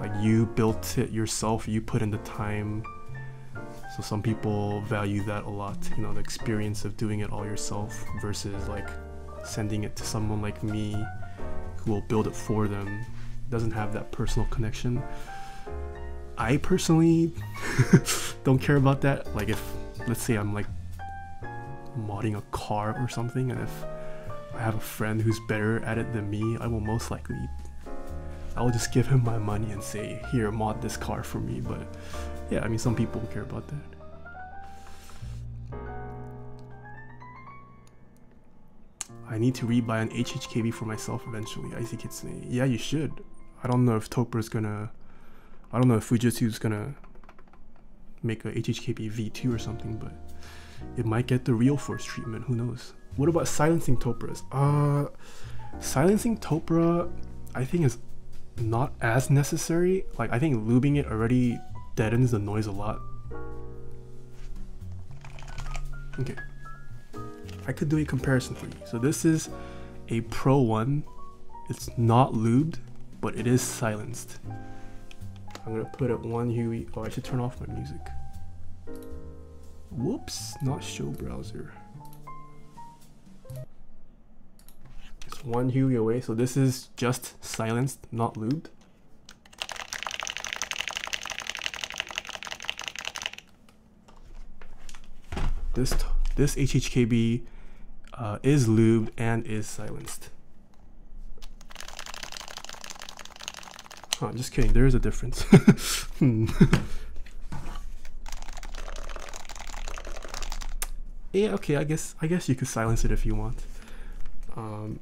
like you built it yourself, you put in the time So some people value that a lot, you know, the experience of doing it all yourself versus like sending it to someone like me who will build it for them. Doesn't have that personal connection. I personally don't care about that. Like if let's say I'm like modding a car or something and if I have a friend who's better at it than me, I will most likely I will just give him my money and say, "Here, mod this car for me." But yeah, I mean some people care about that. I need to rebuy an HHKB for myself eventually. Icy Kitsune. Yeah, you should. I don't know if Topre's gonna. I don't know if Fujitsu's gonna make a HHKB V2 or something, but it might get the real force treatment. Who knows? What about silencing Topres? Uh, silencing Topre, I think is not as necessary. Like I think lubing it already deadens the noise a lot. Okay. I could do a comparison for you. So this is a Pro 1. It's not lubed, but it is silenced. I'm gonna put it one Huey. Oh, I should turn off my music. Whoops, not show browser. One Huey away, so this is just silenced, not lubed. This this HHKB uh, is lubed and is silenced. Oh, I'm just kidding. There is a difference. hmm. yeah. Okay. I guess. I guess you could silence it if you want. Um,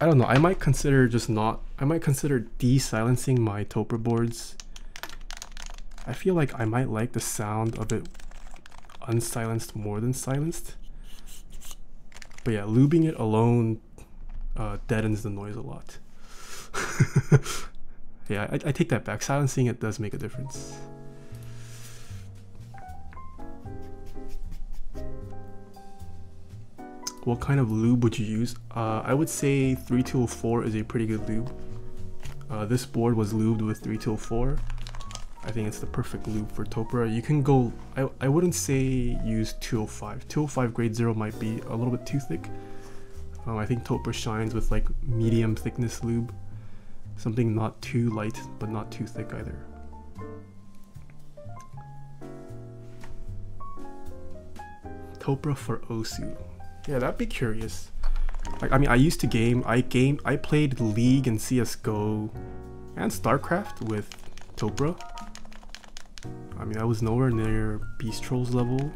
I don't know. I might consider just not. I might consider de-silencing my Topre boards. I feel like I might like the sound of it unsilenced more than silenced. But yeah, lubing it alone uh, deadens the noise a lot. yeah, I, I take that back. Silencing it does make a difference. What kind of lube would you use? Uh, I would say 3204 is a pretty good lube. Uh, this board was lubed with 3204. I think it's the perfect lube for Topre. You can go, I, I wouldn't say use 205. 205 grade 0 might be a little bit too thick. Um, I think Topre shines with like medium thickness lube. Something not too light, but not too thick either. Topre for Osu. Yeah, that'd be curious. Like, I mean, I used to game, I game, I played League and CSGO and StarCraft with Topre. I mean, I was nowhere near Beast Trolls level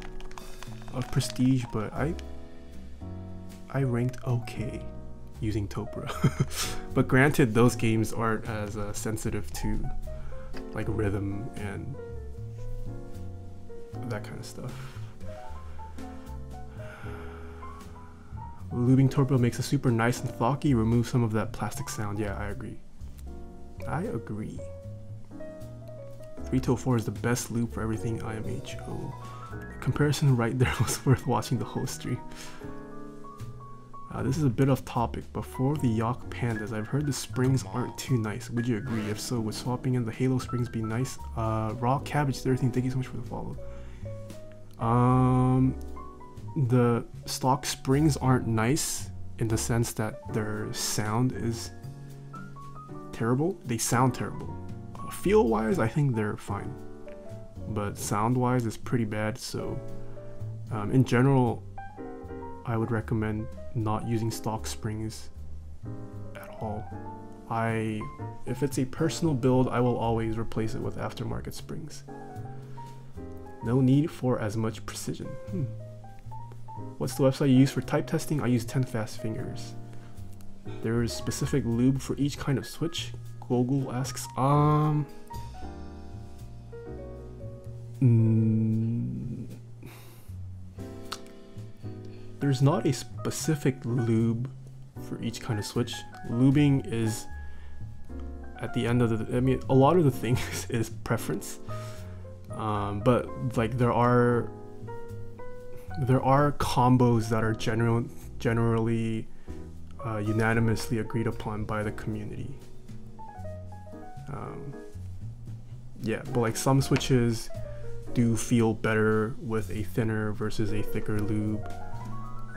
of prestige, but I I ranked okay using Topre. but granted, those games aren't as uh, sensitive to like rhythm and that kind of stuff. Lubing Topre makes it super nice and thocky, remove some of that plastic sound. Yeah, I agree. I agree. 304 is the best loop for everything IMHO. The comparison right there was worth watching the whole stream. Uh, this is a bit off topic, but for the Yok Pandas, I've heard the springs aren't too nice. Would you agree? If so, would swapping in the Halo springs be nice? Uh, Raw Cabbage 13, thank you so much for the follow. Um, the stock springs aren't nice in the sense that their sound is terrible. They sound terrible feel wise, I think they're fine, but sound wise, it's pretty bad. So, um, in general, I would recommend not using stock springs at all. I, if it's a personal build, I will always replace it with aftermarket springs. No need for as much precision. Hmm. What's the website you use for type testing? I use 10 fast fingers. There is specific lube for each kind of switch. Google asks, um, mm, there's not a specific lube for each kind of switch. Lubing is at the end of the. I mean, a lot of the things is preference, um, but like there are there are combos that are general generally uh, unanimously agreed upon by the community. Um, yeah, but like some switches do feel better with a thinner versus a thicker lube.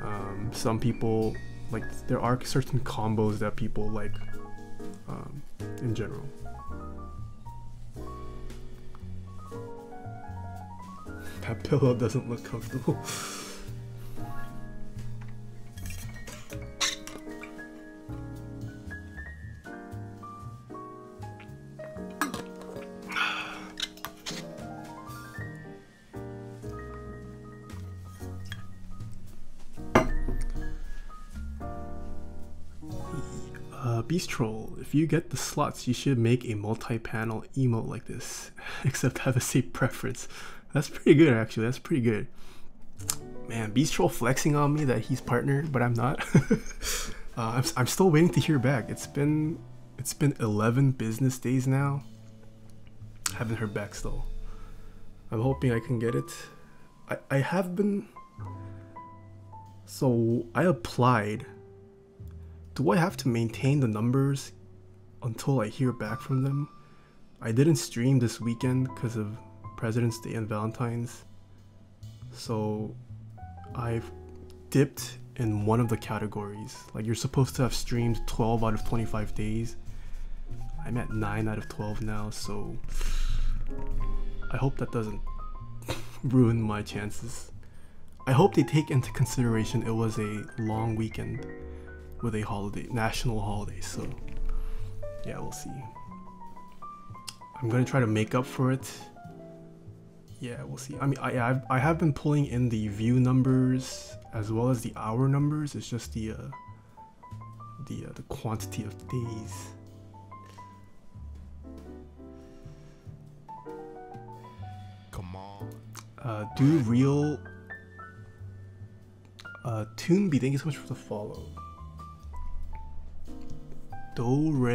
Um, some people like there are certain combos that people like um, in general. That pillow doesn't look comfortable. Uh, Beast Troll, if you get the slots, you should make a multi-panel emote like this, except have a safe preference. That's pretty good, actually. That's pretty good. Man, Beast Troll flexing on me that he's partnered, but I'm not. uh, I'm, I'm still waiting to hear back. It's been it's been 11 business days now. Haven't heard back still. I'm hoping I can get it. I, I have been. So I applied do I have to maintain the numbers until I hear back from them? I didn't stream this weekend because of President's Day and Valentine's. So I've dipped in one of the categories. Like you're supposed to have streamed 12 out of 25 days. I'm at 9 out of 12 now, so I hope that doesn't ruin my chances. I hope they take into consideration it was a long weekend with a holiday, national holiday. So, yeah, we'll see. I'm gonna try to make up for it. Yeah, we'll see. I mean, I I've, I have been pulling in the view numbers as well as the hour numbers. It's just the uh, the uh, the quantity of days. Come on. Uh, do real. Uh, Toonby, thank you so much for the follow. Do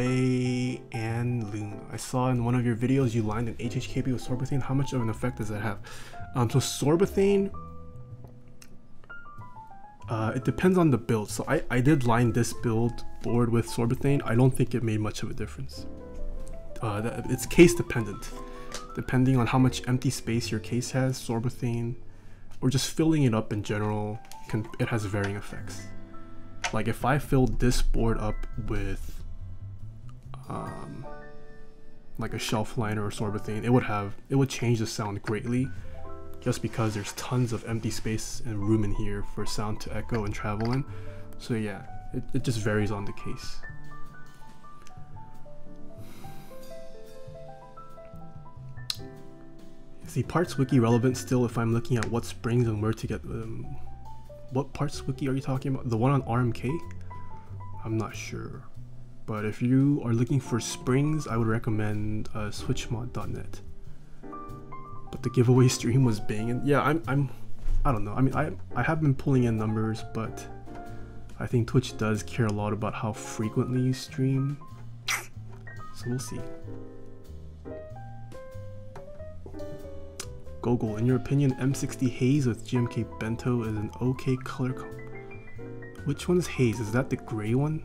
and Loon. I saw in one of your videos you lined an HHKB with Sorbothane. How much of an effect does that have? Um, so Sorbothane, uh, it depends on the build. So I, I did line this build board with Sorbothane. I don't think it made much of a difference. Uh, that, it's case dependent. Depending on how much empty space your case has, Sorbothane, or just filling it up in general, can it has varying effects. Like if I filled this board up with um, like a shelf liner or sorbothane, it would have it would change the sound greatly just because there's tons of empty space and room in here for sound to echo and travel in. So yeah, it, it just varies on the case. Is the parts wiki relevant still if I'm looking at what springs and where to get them? What parts wiki are you talking about? The one on RMK? I'm not sure. But if you are looking for springs, I would recommend uh, switchmod.net. But the giveaway stream was banging. Yeah, I'm, I'm, I don't know. I mean, I, I have been pulling in numbers, but I think Twitch does care a lot about how frequently you stream. So we'll see. Gogol, in your opinion, M60 Haze with GMK Bento is an okay color Which one's Haze? Is that the gray one?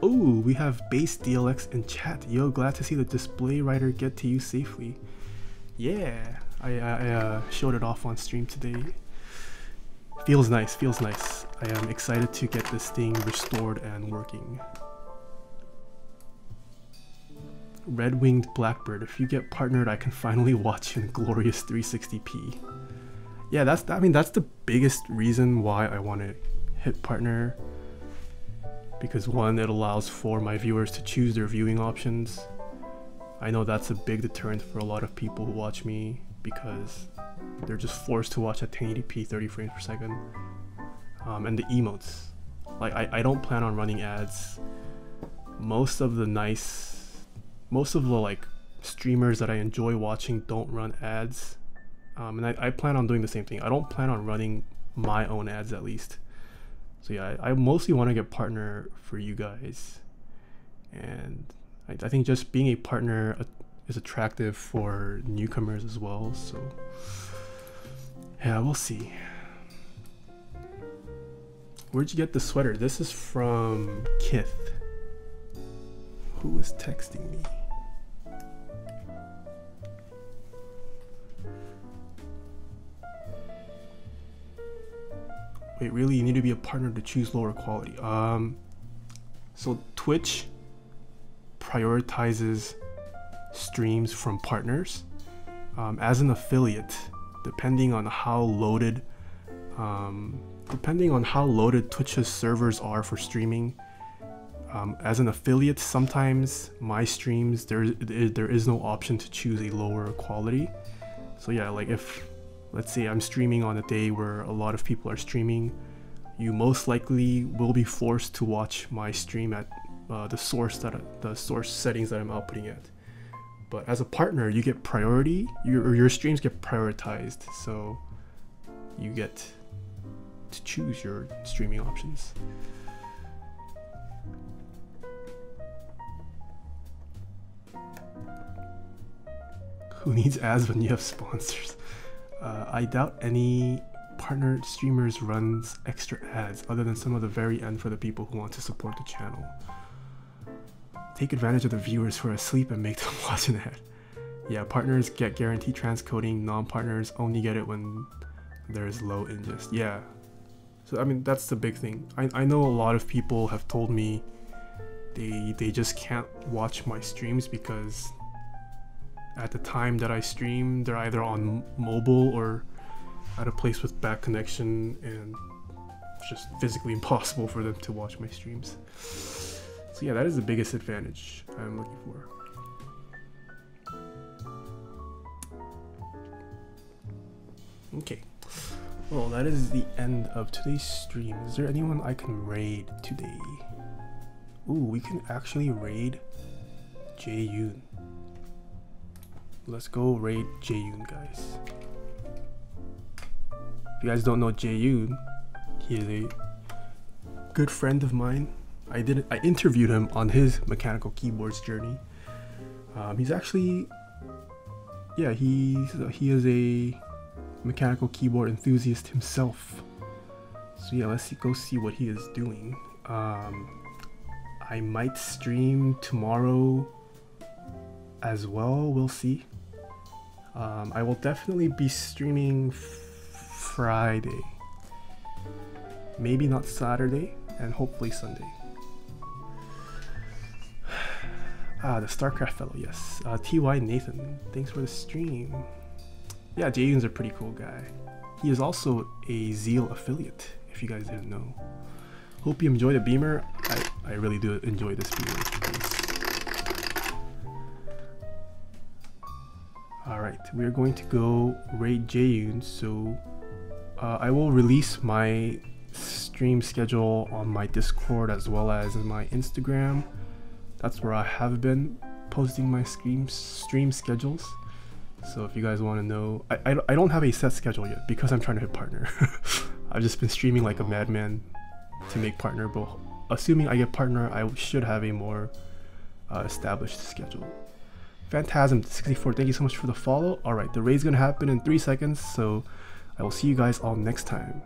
Oh, we have base DLX in chat. Yo, glad to see the display writer get to you safely. Yeah, I, I uh, showed it off on stream today. Feels nice, feels nice. I am excited to get this thing restored and working. Red-winged blackbird. If you get partnered, I can finally watch in glorious 360p. Yeah, that's I mean that's the biggest reason why I want to hit partner because one, it allows for my viewers to choose their viewing options. I know that's a big deterrent for a lot of people who watch me because they're just forced to watch at 1080p 30 frames per second. Um, and the emotes. Like I, I don't plan on running ads. Most of the nice most of the like streamers that I enjoy watching don't run ads. Um, and I, I plan on doing the same thing. I don't plan on running my own ads at least. So yeah, I, I mostly want to get partner for you guys, and I, I think just being a partner is attractive for newcomers as well. So yeah, we'll see. Where'd you get the sweater? This is from Kith. Who was texting me? Wait, really? You need to be a partner to choose lower quality. Um, so Twitch prioritizes streams from partners. Um, as an affiliate, depending on how loaded, um, depending on how loaded Twitch's servers are for streaming, um, as an affiliate, sometimes my streams there there is no option to choose a lower quality. So yeah, like if let's say I'm streaming on a day where a lot of people are streaming, you most likely will be forced to watch my stream at uh, the source that the source settings that I'm outputting at. But as a partner, you get priority. Your your streams get prioritized, so you get to choose your streaming options. Who needs ads when you have sponsors? Uh, I doubt any partnered streamers runs extra ads other than some of the very end for the people who want to support the channel. Take advantage of the viewers who are asleep and make them watch an ad. Yeah, partners get guaranteed transcoding, non-partners only get it when there's low ingest. Yeah. So I mean that's the big thing. I, I know a lot of people have told me they they just can't watch my streams because at the time that I stream, they're either on mobile or at a place with bad connection, and it's just physically impossible for them to watch my streams. So yeah, that is the biggest advantage I'm looking for. Okay. Well, that is the end of today's stream. Is there anyone I can raid today? Ooh, we can actually raid Jae Yoon. Let's go raid Jaeyoon, guys. If you guys don't know Jaeyoon, he is a good friend of mine. I did I interviewed him on his mechanical keyboards journey. Um, he's actually, yeah, he's he is a mechanical keyboard enthusiast himself. So yeah, let's see, go see what he is doing. Um, I might stream tomorrow as well. We'll see. Um, I will definitely be streaming Friday. Maybe not Saturday, and hopefully Sunday. Ah, the StarCraft fellow, yes. Uh, TY Nathan, thanks for the stream. Yeah, Jaden's a pretty cool guy. He is also a Zeal affiliate, if you guys didn't know. Hope you enjoy the Beamer. I, I really do enjoy this Beamer. Alright, we're going to go raid Jaeyoon, so uh, I will release my stream schedule on my Discord as well as my Instagram. That's where I have been posting my stream, stream schedules. So if you guys want to know, I, I, I don't have a set schedule yet because I'm trying to hit partner. I've just been streaming like a madman to make partner, but assuming I get partner, I should have a more uh, established schedule. Phantasm64, thank you so much for the follow. Alright, the raid's gonna happen in 3 seconds, so I will see you guys all next time.